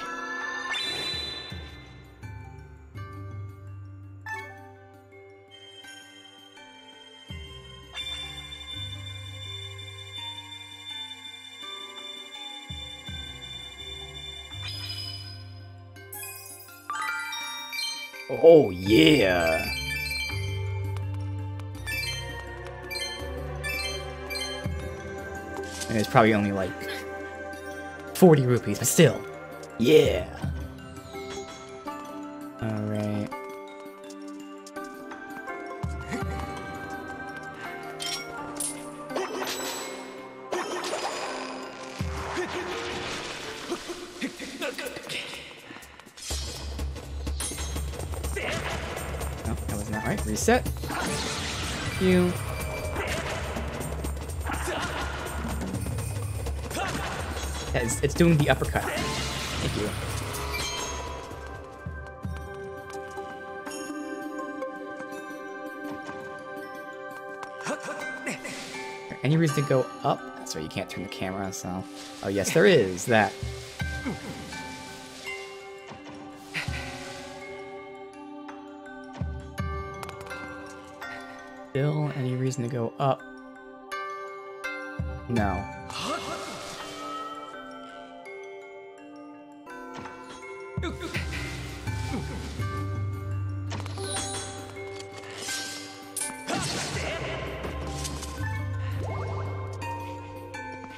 Probably only like 40 rupees, but still. Yeah. Doing the uppercut. Thank you. Any reason to go up? That's right, you can't turn the camera, so... Oh yes, there is, that. Still, any reason to go up? No.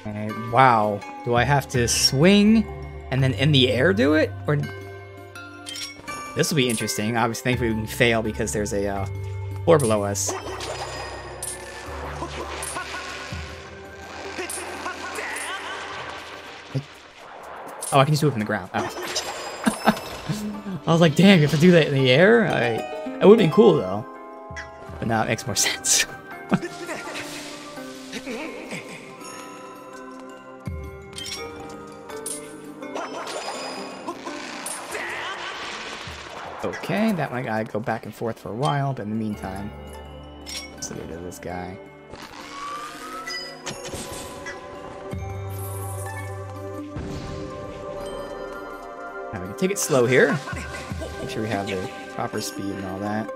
Okay, wow. Do I have to swing and then in the air do it? Or this will be interesting. I was we can fail because there's a uh, floor below us. Oh, I can just do it from the ground. Oh. I was like, damn, you have to do that in the air? I, it would have been cool, though. But now it makes more sense. Might gotta go back and forth for a while, but in the meantime, let's look at this guy. take it slow here. Make sure we have the proper speed and all that.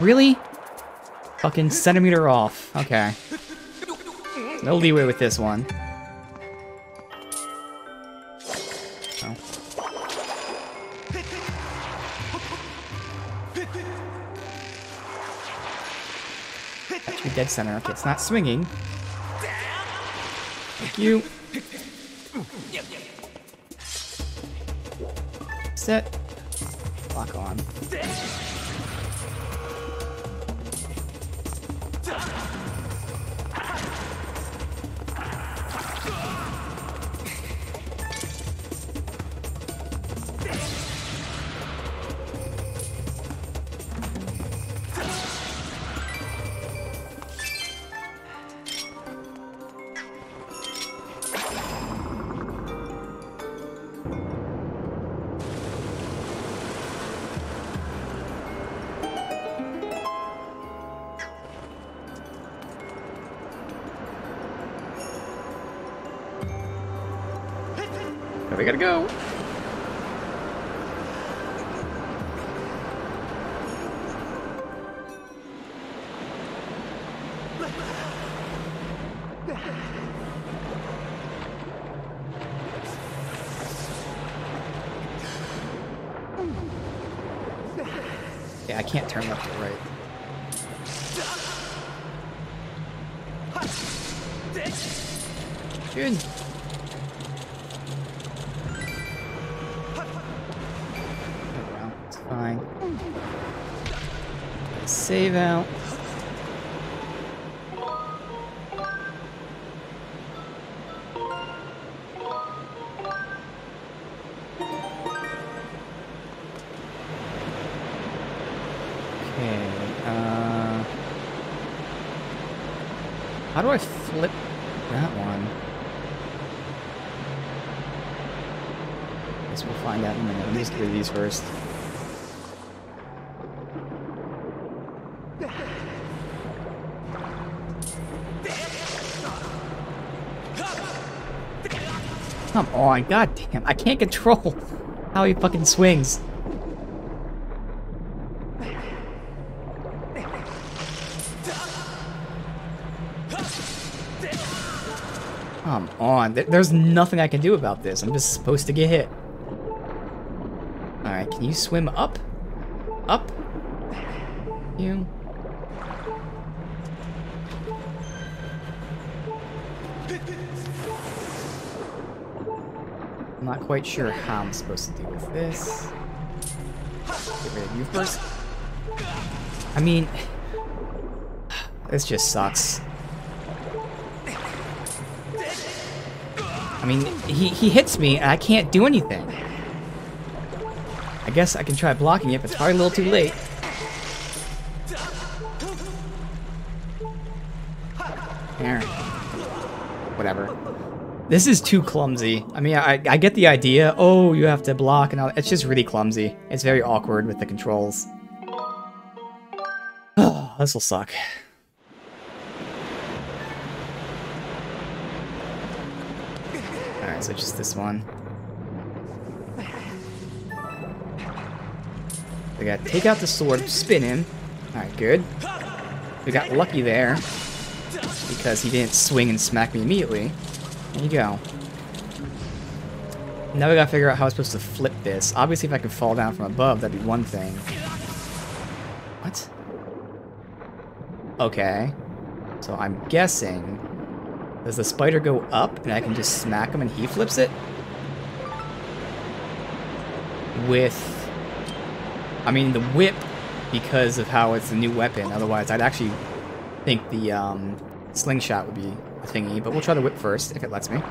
Really? Fucking centimeter off. Okay. No leeway with this one. dead center. Okay, it's not swinging. Thank you. Set. First. Come on, god damn, I can't control how he fucking swings. Come on, there's nothing I can do about this. I'm just supposed to get hit. You swim up? Up? You... I'm not quite sure how I'm supposed to deal with this. Get rid of you first. I mean, this just sucks. I mean, he, he hits me and I can't do anything. I guess I can try blocking it, but it's probably a little too late. There. Whatever. This is too clumsy. I mean, I, I get the idea. Oh, you have to block and all. It's just really clumsy. It's very awkward with the controls. Oh, this will suck. Alright, so just this one. We gotta take out the sword, spin him. Alright, good. We got lucky there. Because he didn't swing and smack me immediately. There you go. Now we gotta figure out how I'm supposed to flip this. Obviously, if I could fall down from above, that'd be one thing. What? Okay. So I'm guessing... Does the spider go up and I can just smack him and he flips it? With... I mean, the whip, because of how it's a new weapon. Otherwise, I'd actually think the um, slingshot would be a thingy. But we'll try the whip first, if it lets me.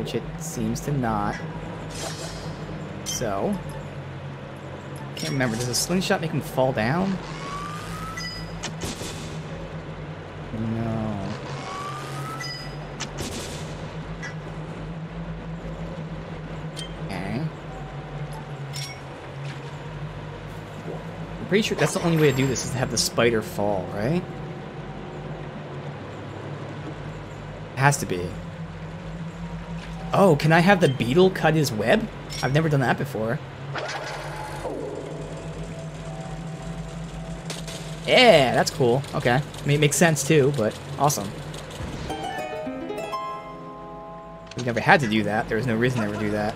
which it seems to not. So, can't remember. Does a slingshot make him fall down? No. Okay. I'm pretty sure that's the only way to do this is to have the spider fall, right? It has to be. Oh, can I have the beetle cut his web? I've never done that before. Yeah, that's cool. Okay. I mean, it makes sense too, but awesome. We never had to do that. There was no reason to ever do that.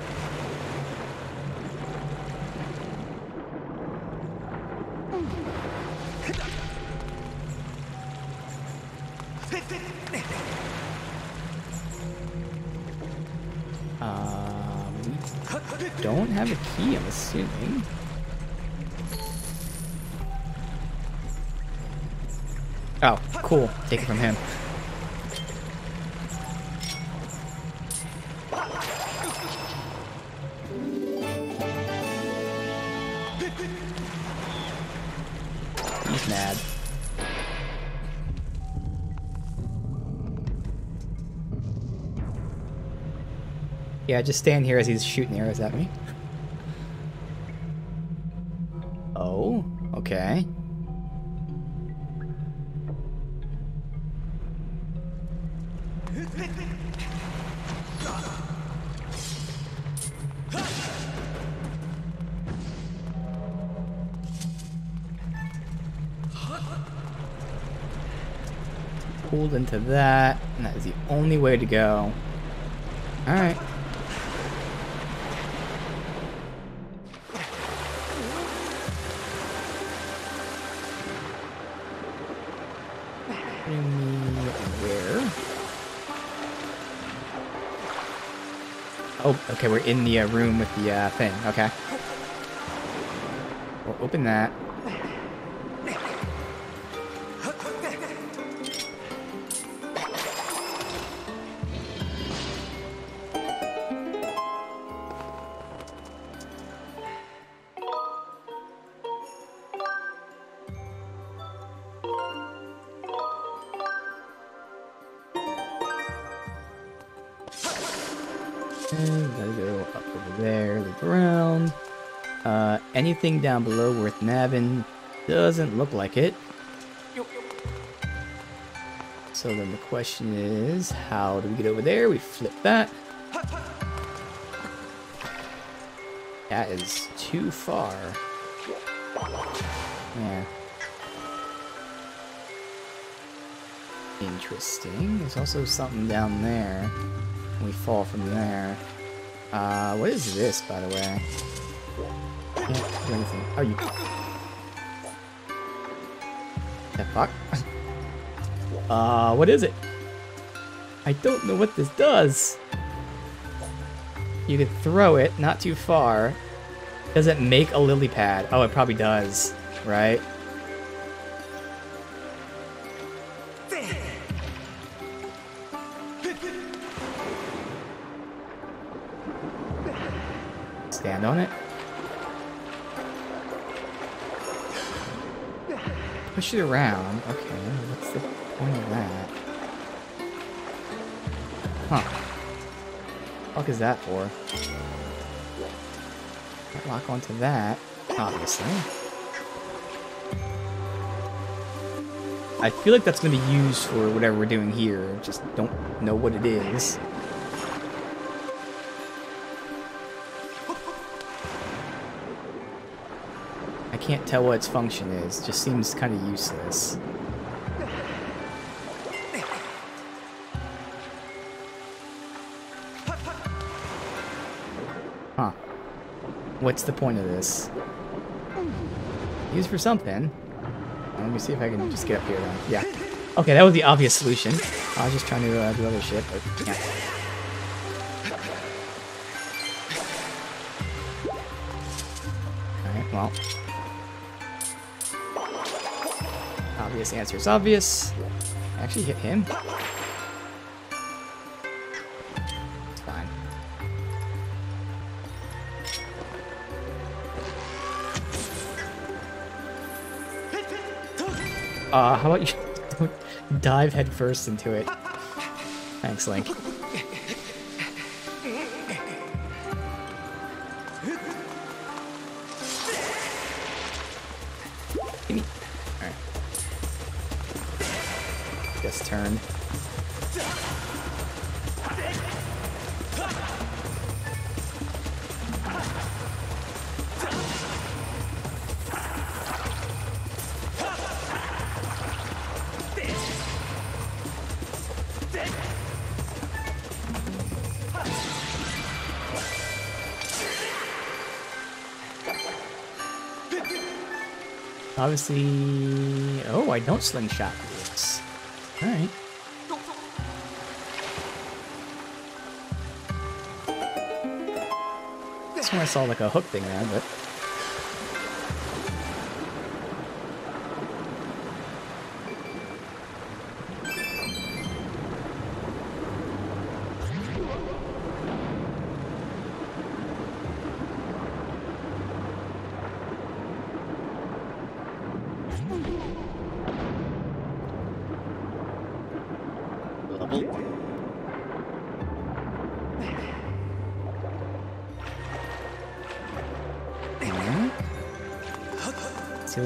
Assuming. Oh, cool. Take it from him. He's mad. Yeah, just stand here as he's shooting arrows at me. Into that, and that is the only way to go. Alright. Oh, okay, we're in the uh, room with the uh, thing. Okay. We'll open that. Anything down below worth nabbing? Doesn't look like it. So then the question is, how do we get over there? We flip that. That is too far. Yeah. Interesting. There's also something down there. We fall from there. Uh, what is this, by the way? Anything. Oh, you... The fuck? uh, what is it? I don't know what this does. You can throw it, not too far. Does it make a lily pad? Oh, it probably does, right? It around. Okay, what's the point of that? Huh. What is that for? Lock onto that, obviously. I feel like that's going to be used for whatever we're doing here. Just don't know what it is. Can't tell what its function is. Just seems kind of useless. Huh. What's the point of this? Used for something. Let me see if I can just get up here then. Yeah. Okay, that was the obvious solution. I was just trying to uh, do other shit, but yeah. Well. Obvious answer is obvious. Actually hit him. It's fine. Uh, how about you dive headfirst into it? Thanks, Link. Obviously... Oh, I don't slingshot this. Alright. That's when I saw like a hook thing there, but...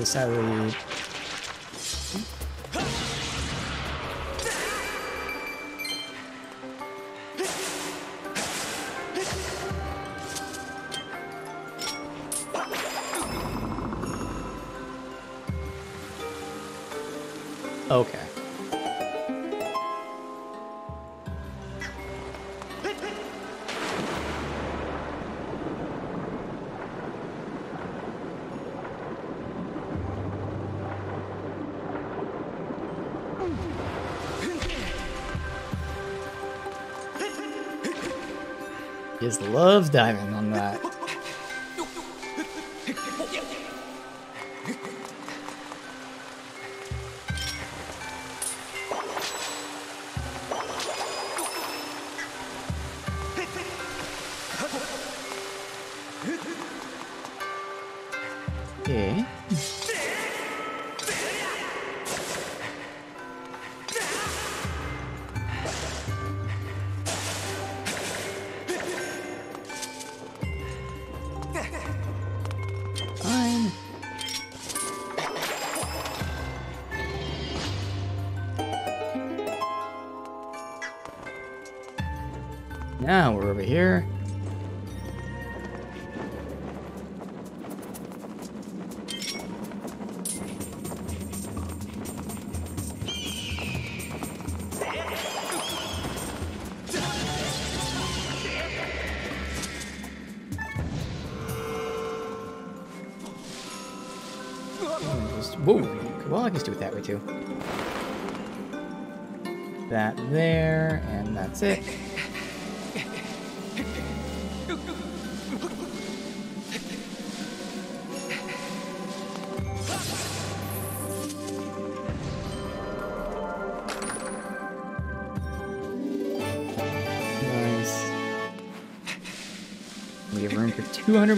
See loves diving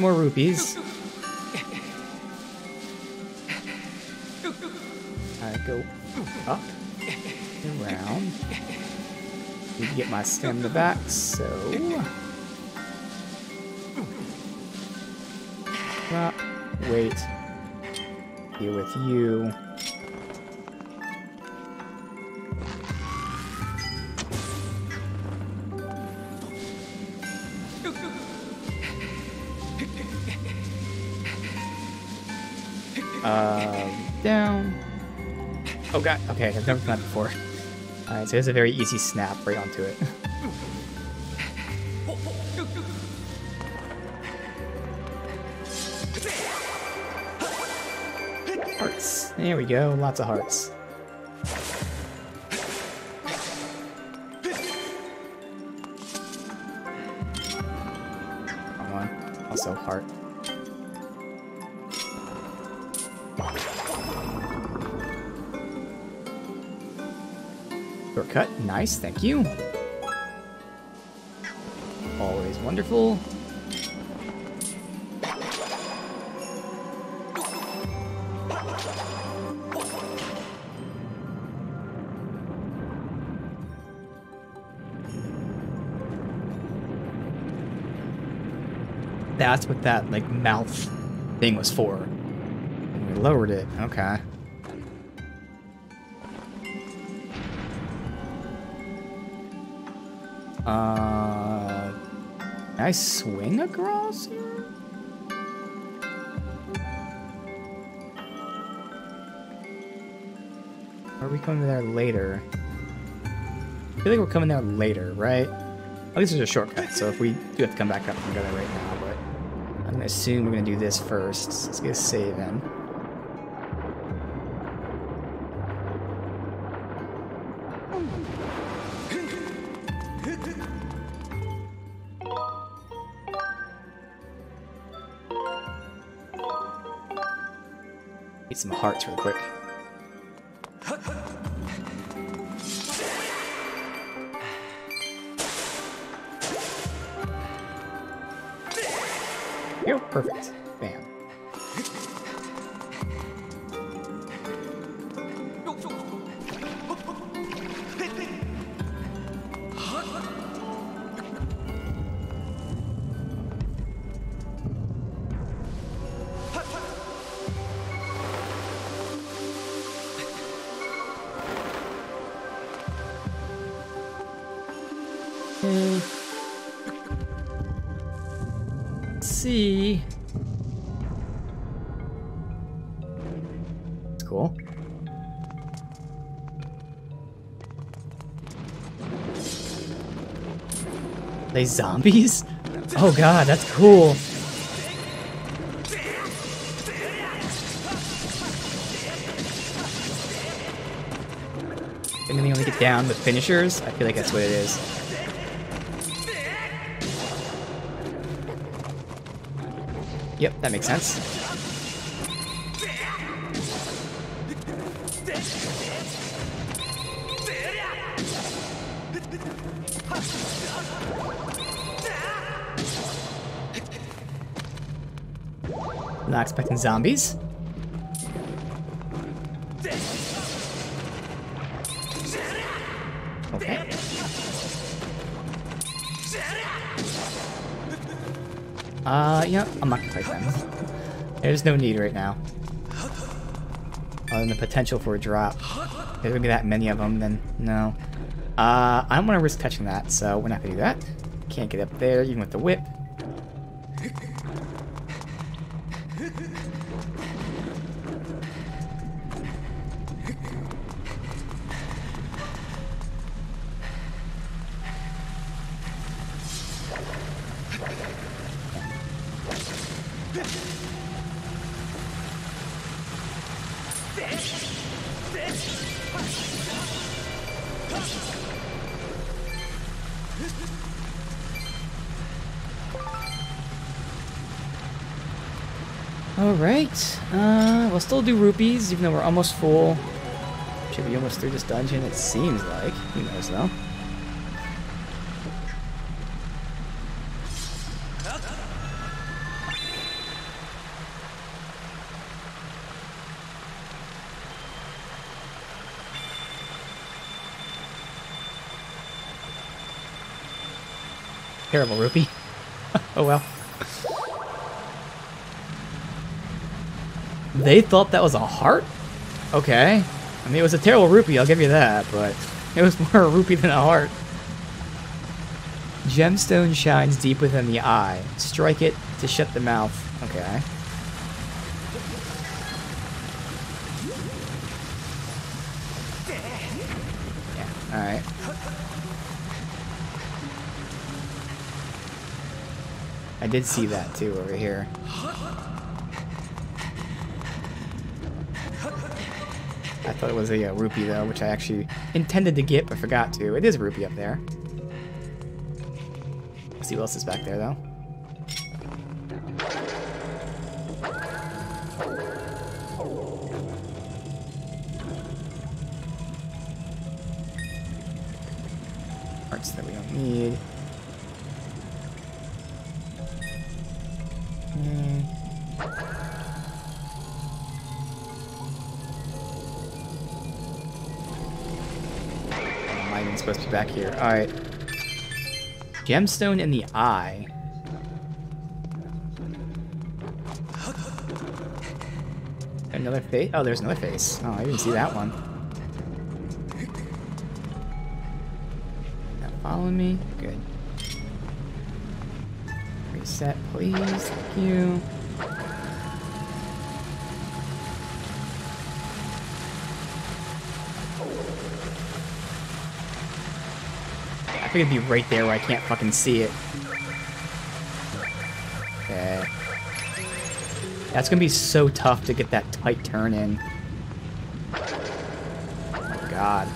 more rupees. I go up and around. Need to get my stem to back, so. Wait. Deal with you. Down. Oh god, okay, I've never done that before. Alright, so there's a very easy snap right onto it. hearts. There we go, lots of hearts. Nice, thank you. Always wonderful. That's what that, like, mouth thing was for. We lowered it, okay. Uh, can I swing across here? Are we coming there later? I feel like we're coming there later, right? At least there's a shortcut, so if we do have to come back up, we can go there right now, but I'm gonna assume we're gonna do this first. Let's get a save in. Hearts real quick. They zombies? Oh god, that's cool. And then they only get down with finishers? I feel like that's what it is. Yep, that makes sense. Expecting zombies. Okay. Uh, yeah, I'm not gonna fight them. There's no need right now. Other than the potential for a drop. There's gonna be that many of them, then no. Uh, I don't want to risk touching that, so we're not gonna do that. Can't get up there, even with the whip. Rupees, even though we're almost full. Should be almost through this dungeon, it seems like. Who knows, though. Terrible rupee. oh well. They thought that was a heart? Okay. I mean, it was a terrible rupee, I'll give you that, but it was more a rupee than a heart. Gemstone shines deep within the eye. Strike it to shut the mouth. Okay. Yeah, alright. I did see that too over here. Thought it was a, uh, rupee though, which I actually intended to get but forgot to. It is a rupee up there. Let's see what else is back there though. Alright. Gemstone in the eye. Another face? Oh, there's another face. Oh, I didn't see that one. Now following me? Good. Reset, please. Thank you. Figured it'd be right there where I can't fucking see it. Okay. That's gonna be so tough to get that tight turn in. Oh god.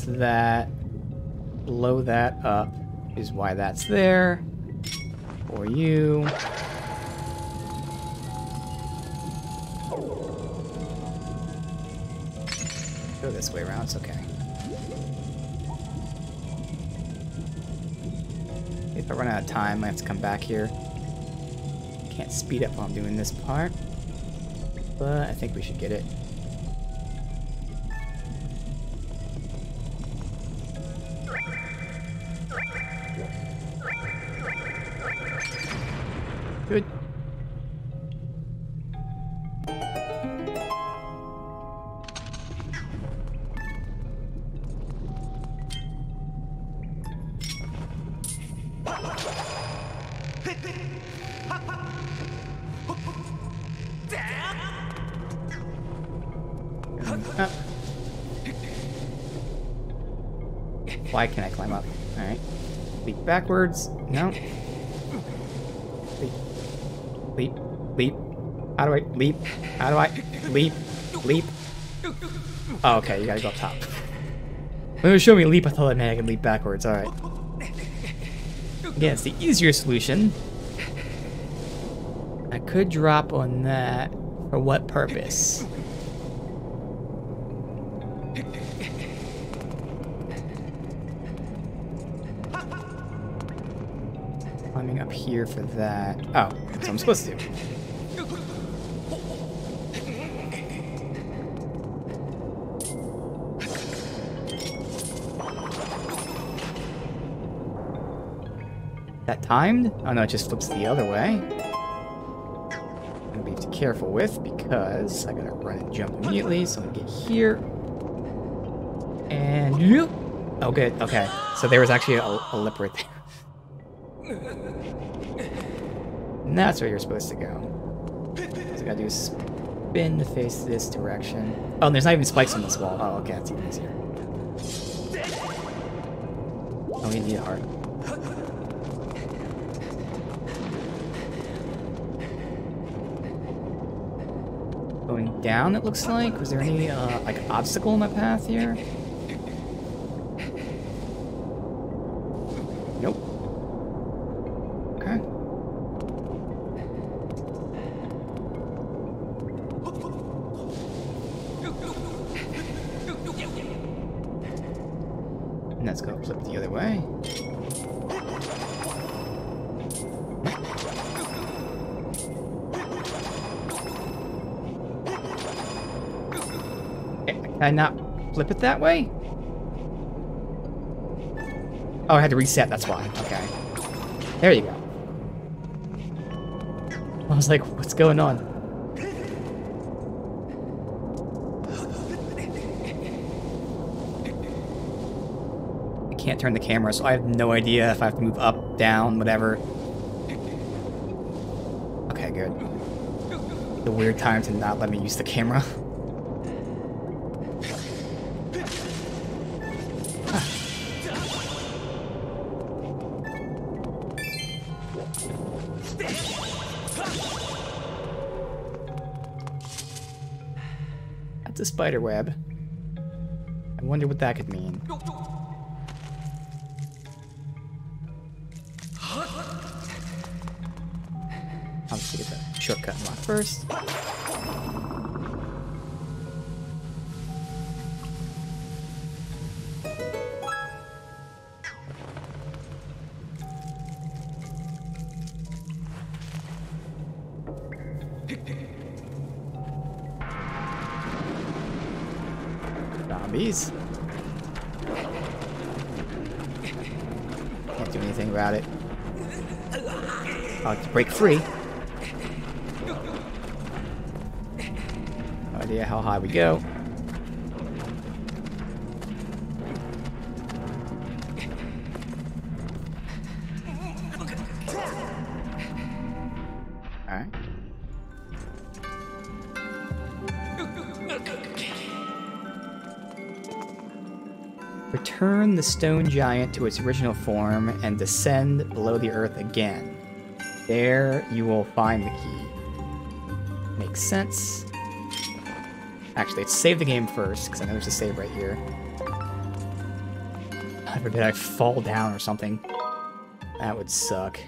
That, blow that up is why that's there. For you. Go this way around, it's okay. If I run out of time, I have to come back here. Can't speed up while I'm doing this part. But I think we should get it. Backwards. No. Leap. Leap. Leap. How do I leap? How do I leap? Leap. Oh, okay, you gotta go up top. When it show me leap, I thought that meant I could leap backwards. Alright. Again, it's the easier solution. I could drop on that. For what purpose? Here for that. Oh, that's what I'm supposed to do. That timed? Oh no, it just flips the other way. I'm gonna be careful with because I gotta run and jump immediately, so I'm gonna get here. And Oh good, okay. So there was actually a, a lip right there. And that's where you're supposed to go. All I gotta do is spin to face this direction. Oh, and there's not even spikes on this wall. Oh, okay, that's even easier. Oh, we need a heart. Going down, it looks like? Was there any, uh, like, obstacle in my path here? Not flip it that way? Oh, I had to reset, that's why. Okay. There you go. I was like, what's going on? I can't turn the camera, so I have no idea if I have to move up, down, whatever. Okay, good. The weird time to not let me use the camera. That's a spider web. I wonder what that could mean. Obviously get the shortcut unlocked first. Zombies. Can't do anything about it. I'll to break free. No idea how high we go. The stone giant to its original form and descend below the earth again. There you will find the key. Makes sense. Actually, let's save the game first, because I know there's a save right here. God forbid I fall down or something. That would suck.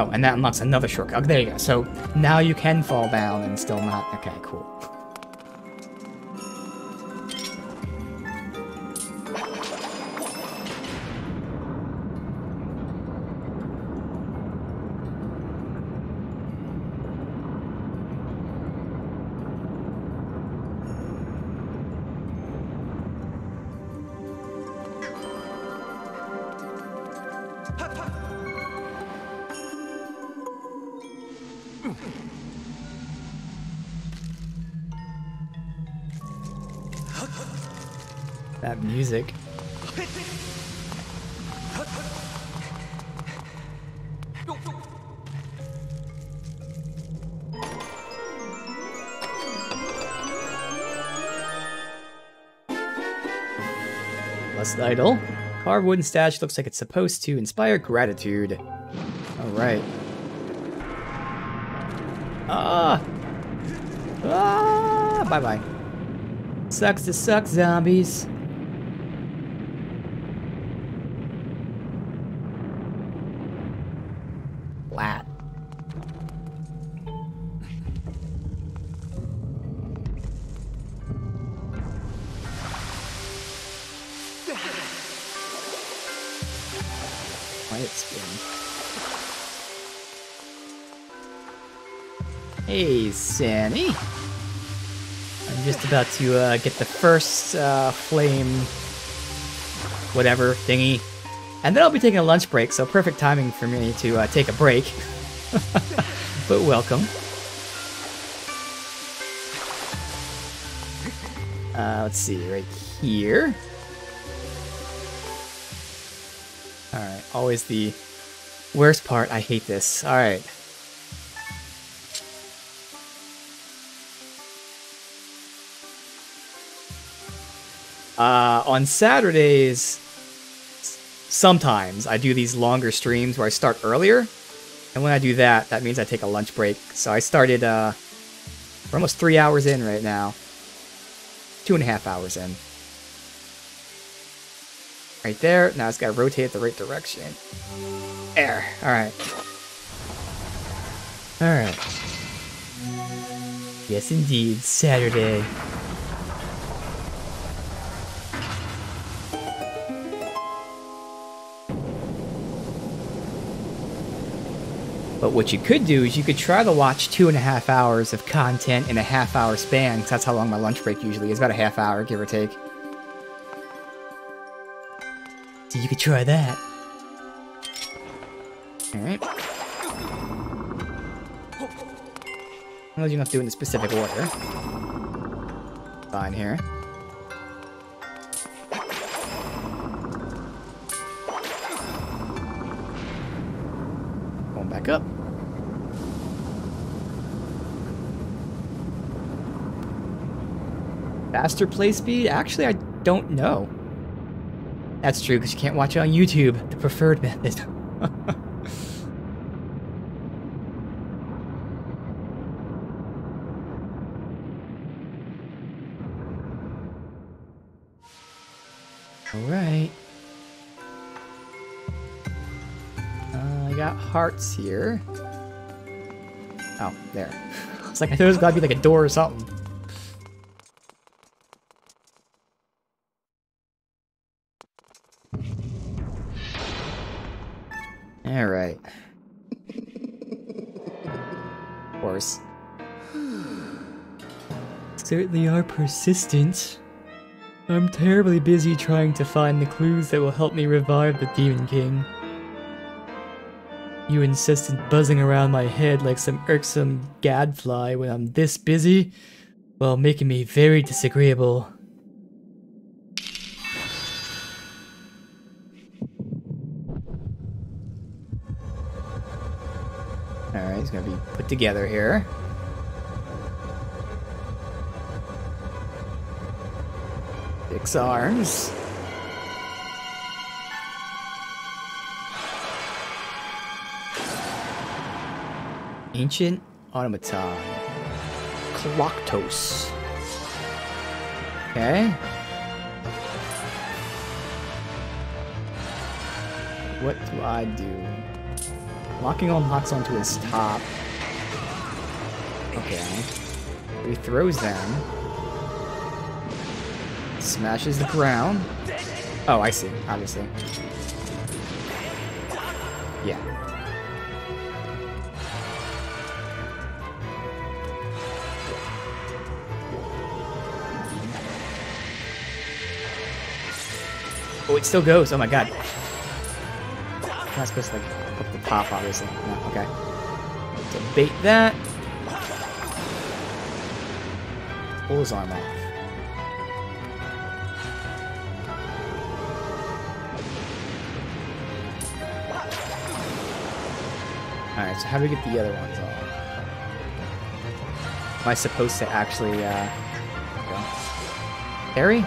Oh, and that unlocks another shortcut. Oh, there you go. So now you can fall down and still not. Okay, cool. Carved wooden statue looks like it's supposed to inspire gratitude. Alright. Ah! Ah! Bye bye. Sucks to suck, zombies. About to uh, get the first uh, flame, whatever thingy, and then I'll be taking a lunch break. So perfect timing for me to uh, take a break. but welcome. Uh, let's see, right here. All right, always the worst part. I hate this. All Uh, on Saturdays, sometimes I do these longer streams where I start earlier. And when I do that, that means I take a lunch break. So I started, uh, we're almost three hours in right now. Two and a half hours in. Right there. Now it's got to rotate the right direction. There. Alright. Alright. Yes, indeed. Saturday. But what you could do is you could try to watch two and a half hours of content in a half hour span, because that's how long my lunch break usually is, about a half hour, give or take. So you could try that. Alright. As you're not doing the specific order. Fine here. Faster play speed? Actually, I don't know. That's true, because you can't watch it on YouTube, the preferred method. Alright. Uh, I got hearts here. Oh, there. It's like I thought it was gotta be like a door or something. Course. Certainly are persistent. I'm terribly busy trying to find the clues that will help me revive the Demon King. You insistent buzzing around my head like some irksome gadfly when I'm this busy, while making me very disagreeable. Put together here. Six arms. Ancient automaton. Koloktos. Okay. What do I do? Locking on locks onto his top. Okay. He throws them. Smashes the ground. Oh, I see, obviously. Yeah. Oh, it still goes. Oh my god. I'm not supposed to like pop, obviously. No, okay. Bait that. Arm off. Alright, so how do we get the other ones off? Am I supposed to actually, uh... Harry?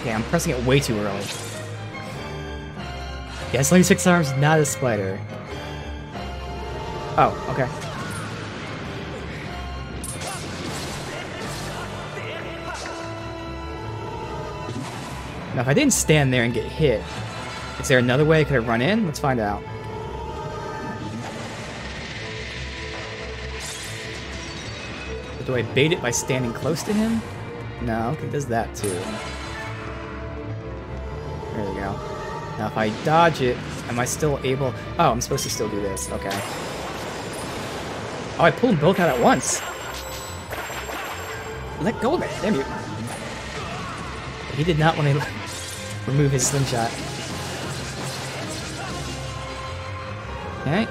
Okay, I'm pressing it way too early. It's only six arms, not a spider. Oh, okay. Now, if I didn't stand there and get hit, is there another way I could run in? Let's find out. Do I bait it by standing close to him? No, it does that too. There we go. Now if I dodge it, am I still able... Oh, I'm supposed to still do this. Okay. Oh, I pulled them both out at once. Let go of it. Damn you. He did not want to remove his slingshot. Okay.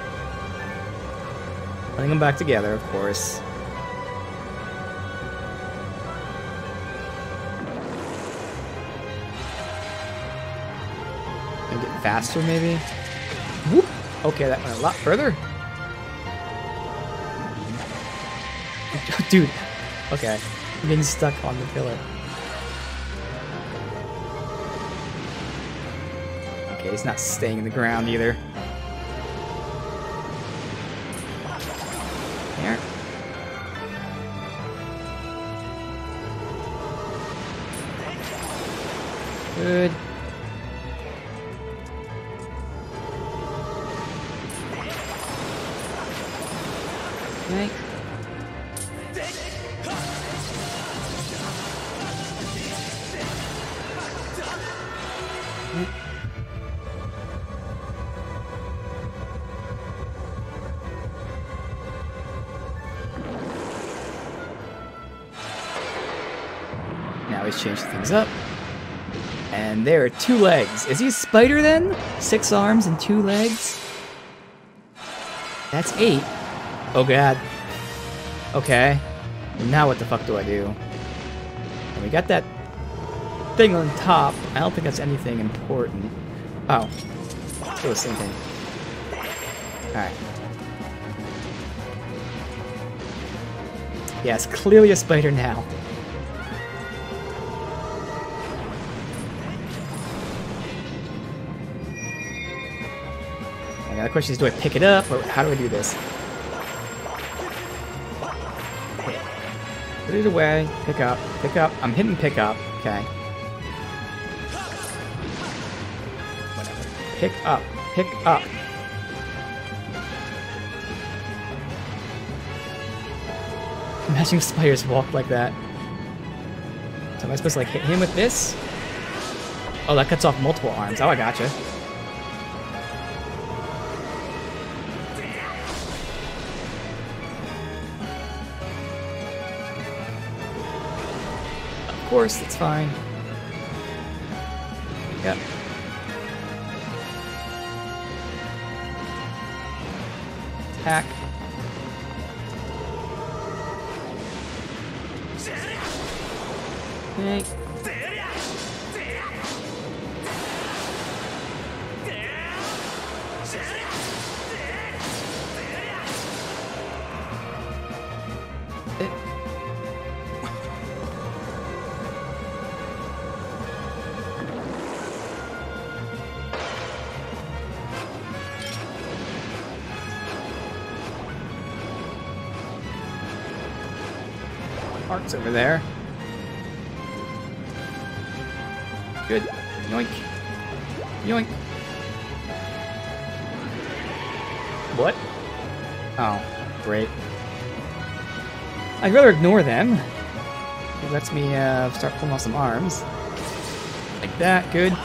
Putting them back together, of course. And get faster, maybe? Whoop! Okay, that went a lot further. Dude. Okay. I'm getting stuck on the pillar. He's not staying in the ground either. Two legs. Is he a spider then? Six arms and two legs? That's eight. Oh god. Okay. Now what the fuck do I do? And we got that thing on top. I don't think that's anything important. Oh. Still the same thing. Alright. Yeah, it's clearly a spider now. Question is, do I pick it up, or how do I do this? Put it away, pick up, pick up. I'm hitting pick up, okay. Pick up, pick up. Imagine if spiders walk like that. So am I supposed to like hit him with this? Oh, that cuts off multiple arms. Oh, I gotcha. Course, it's fine. Yep. Attack. Okay. Heart's over there. Good. Yoink. Yoink. What? Oh, great. I'd rather ignore them. It lets me uh, start pulling off some arms. Like that, good.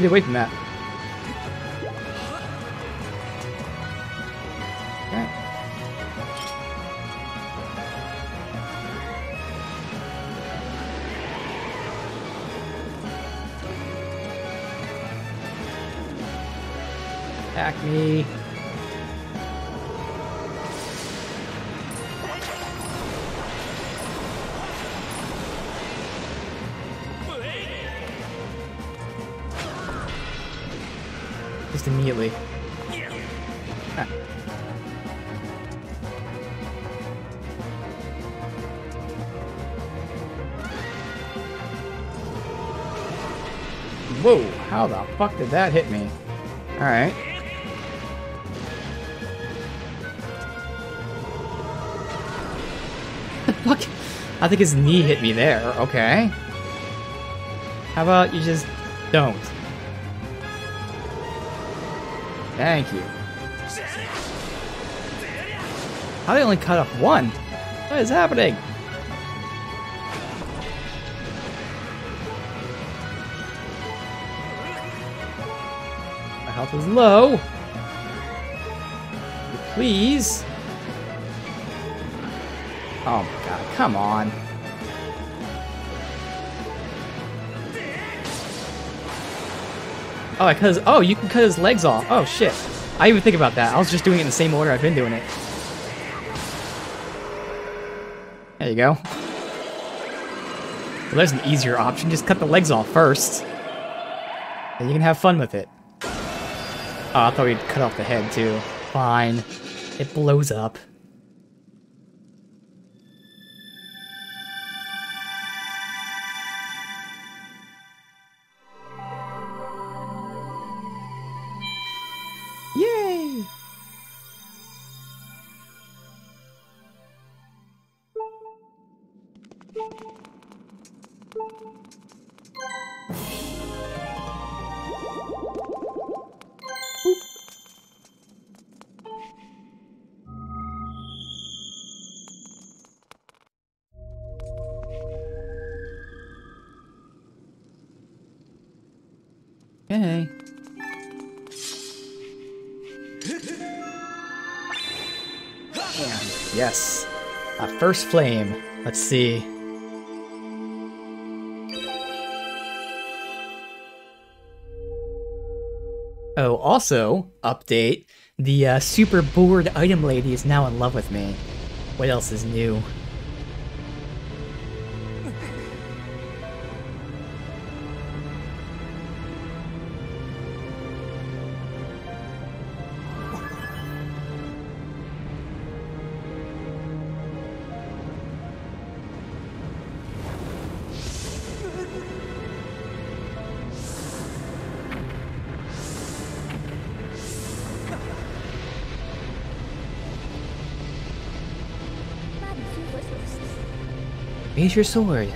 Get away from that. Attack me. Did that hit me? Alright. fuck? I think his knee hit me there. Okay. How about you just don't? Thank you. How they only cut off one? What is happening? Low. Please. Oh my god, come on. Oh, because oh, you can cut his legs off. Oh shit. I even think about that. I was just doing it in the same order I've been doing it. There you go. Well, there's an easier option. Just cut the legs off first. Then you can have fun with it. Oh, I thought we'd cut off the head too. Fine. It blows up. First flame. Let's see. Oh, also, update. The uh, super bored item lady is now in love with me. What else is new? Raise your sword.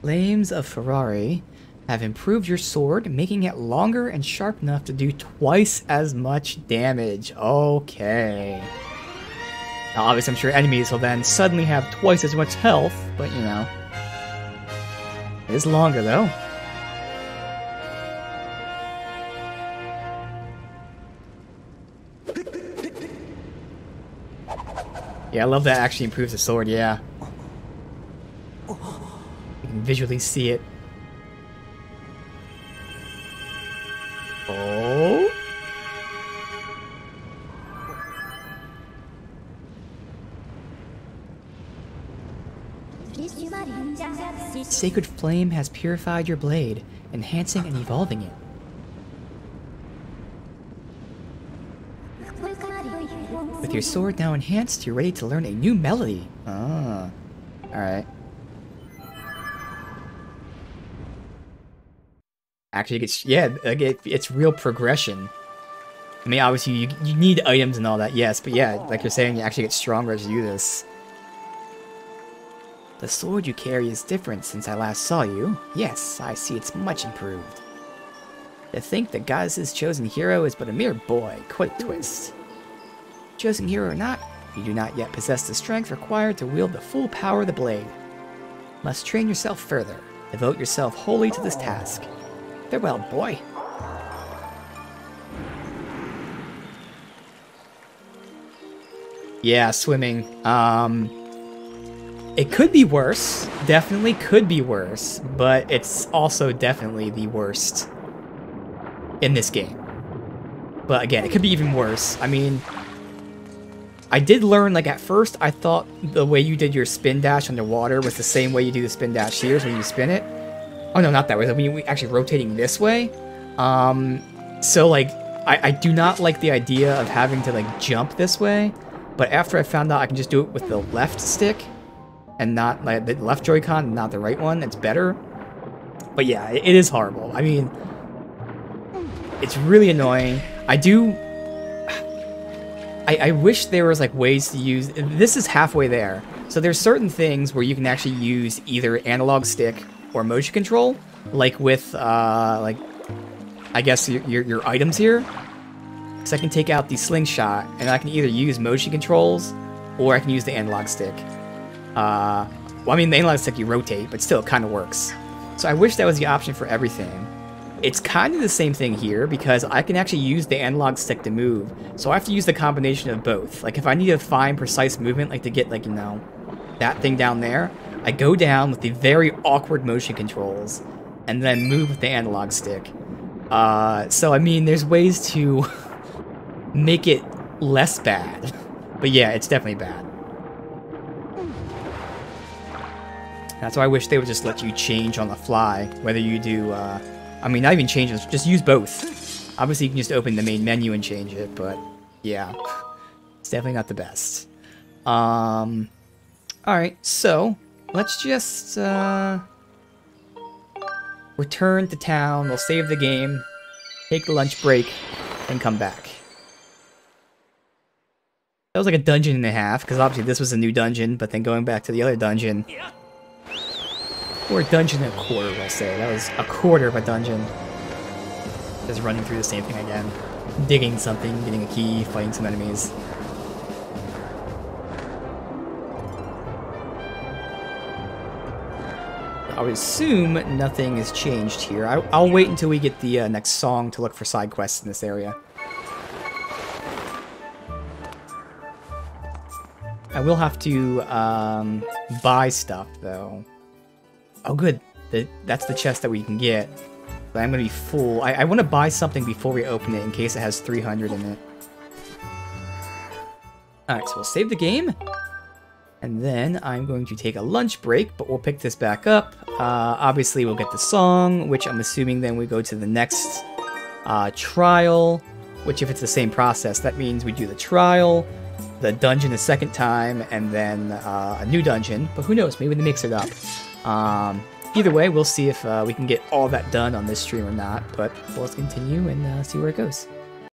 Flames of Farore have improved your sword, making it longer and sharp enough to do twice as much damage. Okay. Now, obviously, I'm sure enemies will then suddenly have twice as much health, but you know. It is longer, though. Yeah, I love that actually improves the sword, yeah. You can visually see it. Sacred Flame has purified your blade, enhancing and evolving it. With your sword now enhanced, you're ready to learn a new melody. Ah. Alright. Actually, it's, yeah, it's real progression. I mean, obviously, you, you need items and all that, yes, but yeah, like you're saying, you actually get stronger as you do this. The sword you carry is different since I last saw you. Yes, I see it's much improved. To think the goddess's chosen hero is but a mere boy, quite a twist. Chosen hero or not, you do not yet possess the strength required to wield the full power of the blade. Must train yourself further. Devote yourself wholly to this task. Farewell, boy. Yeah, swimming. Um, it could be worse. Definitely could be worse, but it's also definitely the worst in this game. But again, it could be even worse. I mean, I did learn, like, at first, I thought the way you did your spin dash underwater was the same way you do the spin dash here, when you spin it. Oh, no, not that way. I mean, we actually rotating this way. Um, so, like, I, I do not like the idea of having to, like, jump this way. But after I found out I can just do it with the left stick and not, like, the left Joy-Con, not the right one, it's better. But yeah, it, is horrible. I mean, it's really annoying. I do... I, I wish there was like ways to use. This is halfway there. So there's certain things where you can actually use either analog stick or motion control, like with uh, like I guess your, your, your items here. So I can take out the slingshot, and I can either use motion controls or I can use the analog stick. Uh, well, I mean, the analog stick you rotate, but still, it kind of works. So I wish that was the option for everything. It's kind of the same thing here because I can actually use the analog stick to move. So I have to use the combination of both. Like if I need to find precise movement, like to get like, you know, that thing down there, I go down with the very awkward motion controls and then move with the analog stick. Uh, so I mean, there's ways to make it less bad. But yeah, it's definitely bad. That's why I wish they would just let you change on the fly, whether you do, uh, I mean, not even change, just use both. Obviously, you can just open the main menu and change it, but yeah, it's definitely not the best. Um, alright, so let's just, uh, return to town, we'll save the game, take the lunch break, and come back. That was like a dungeon and a half, because obviously this was a new dungeon, but then going back to the other dungeon, or a dungeon and a quarter, we'll say. That was a quarter of a dungeon. Just running through the same thing again. Digging something, getting a key, fighting some enemies. I would assume nothing has changed here. I, will wait until we get the uh, next song to look for side quests in this area. I will have to um, buy stuff, though. Oh, good. The, that's the chest that we can get. But I'm to be full. I, I want to buy something before we open it in case it has 300 in it. Alright, so we'll save the game. And then I'm going to take a lunch break, but we'll pick this back up. Uh, obviously, we'll get the song, which I'm assuming then we go to the next uh, trial, which if it's the same process, that means we do the trial, the dungeon a second time, and then uh, a new dungeon. But who knows, maybe they mix it up. Um, either way, we'll see if uh, we can get all that done on this stream or not. But let's continue and uh, see where it goes.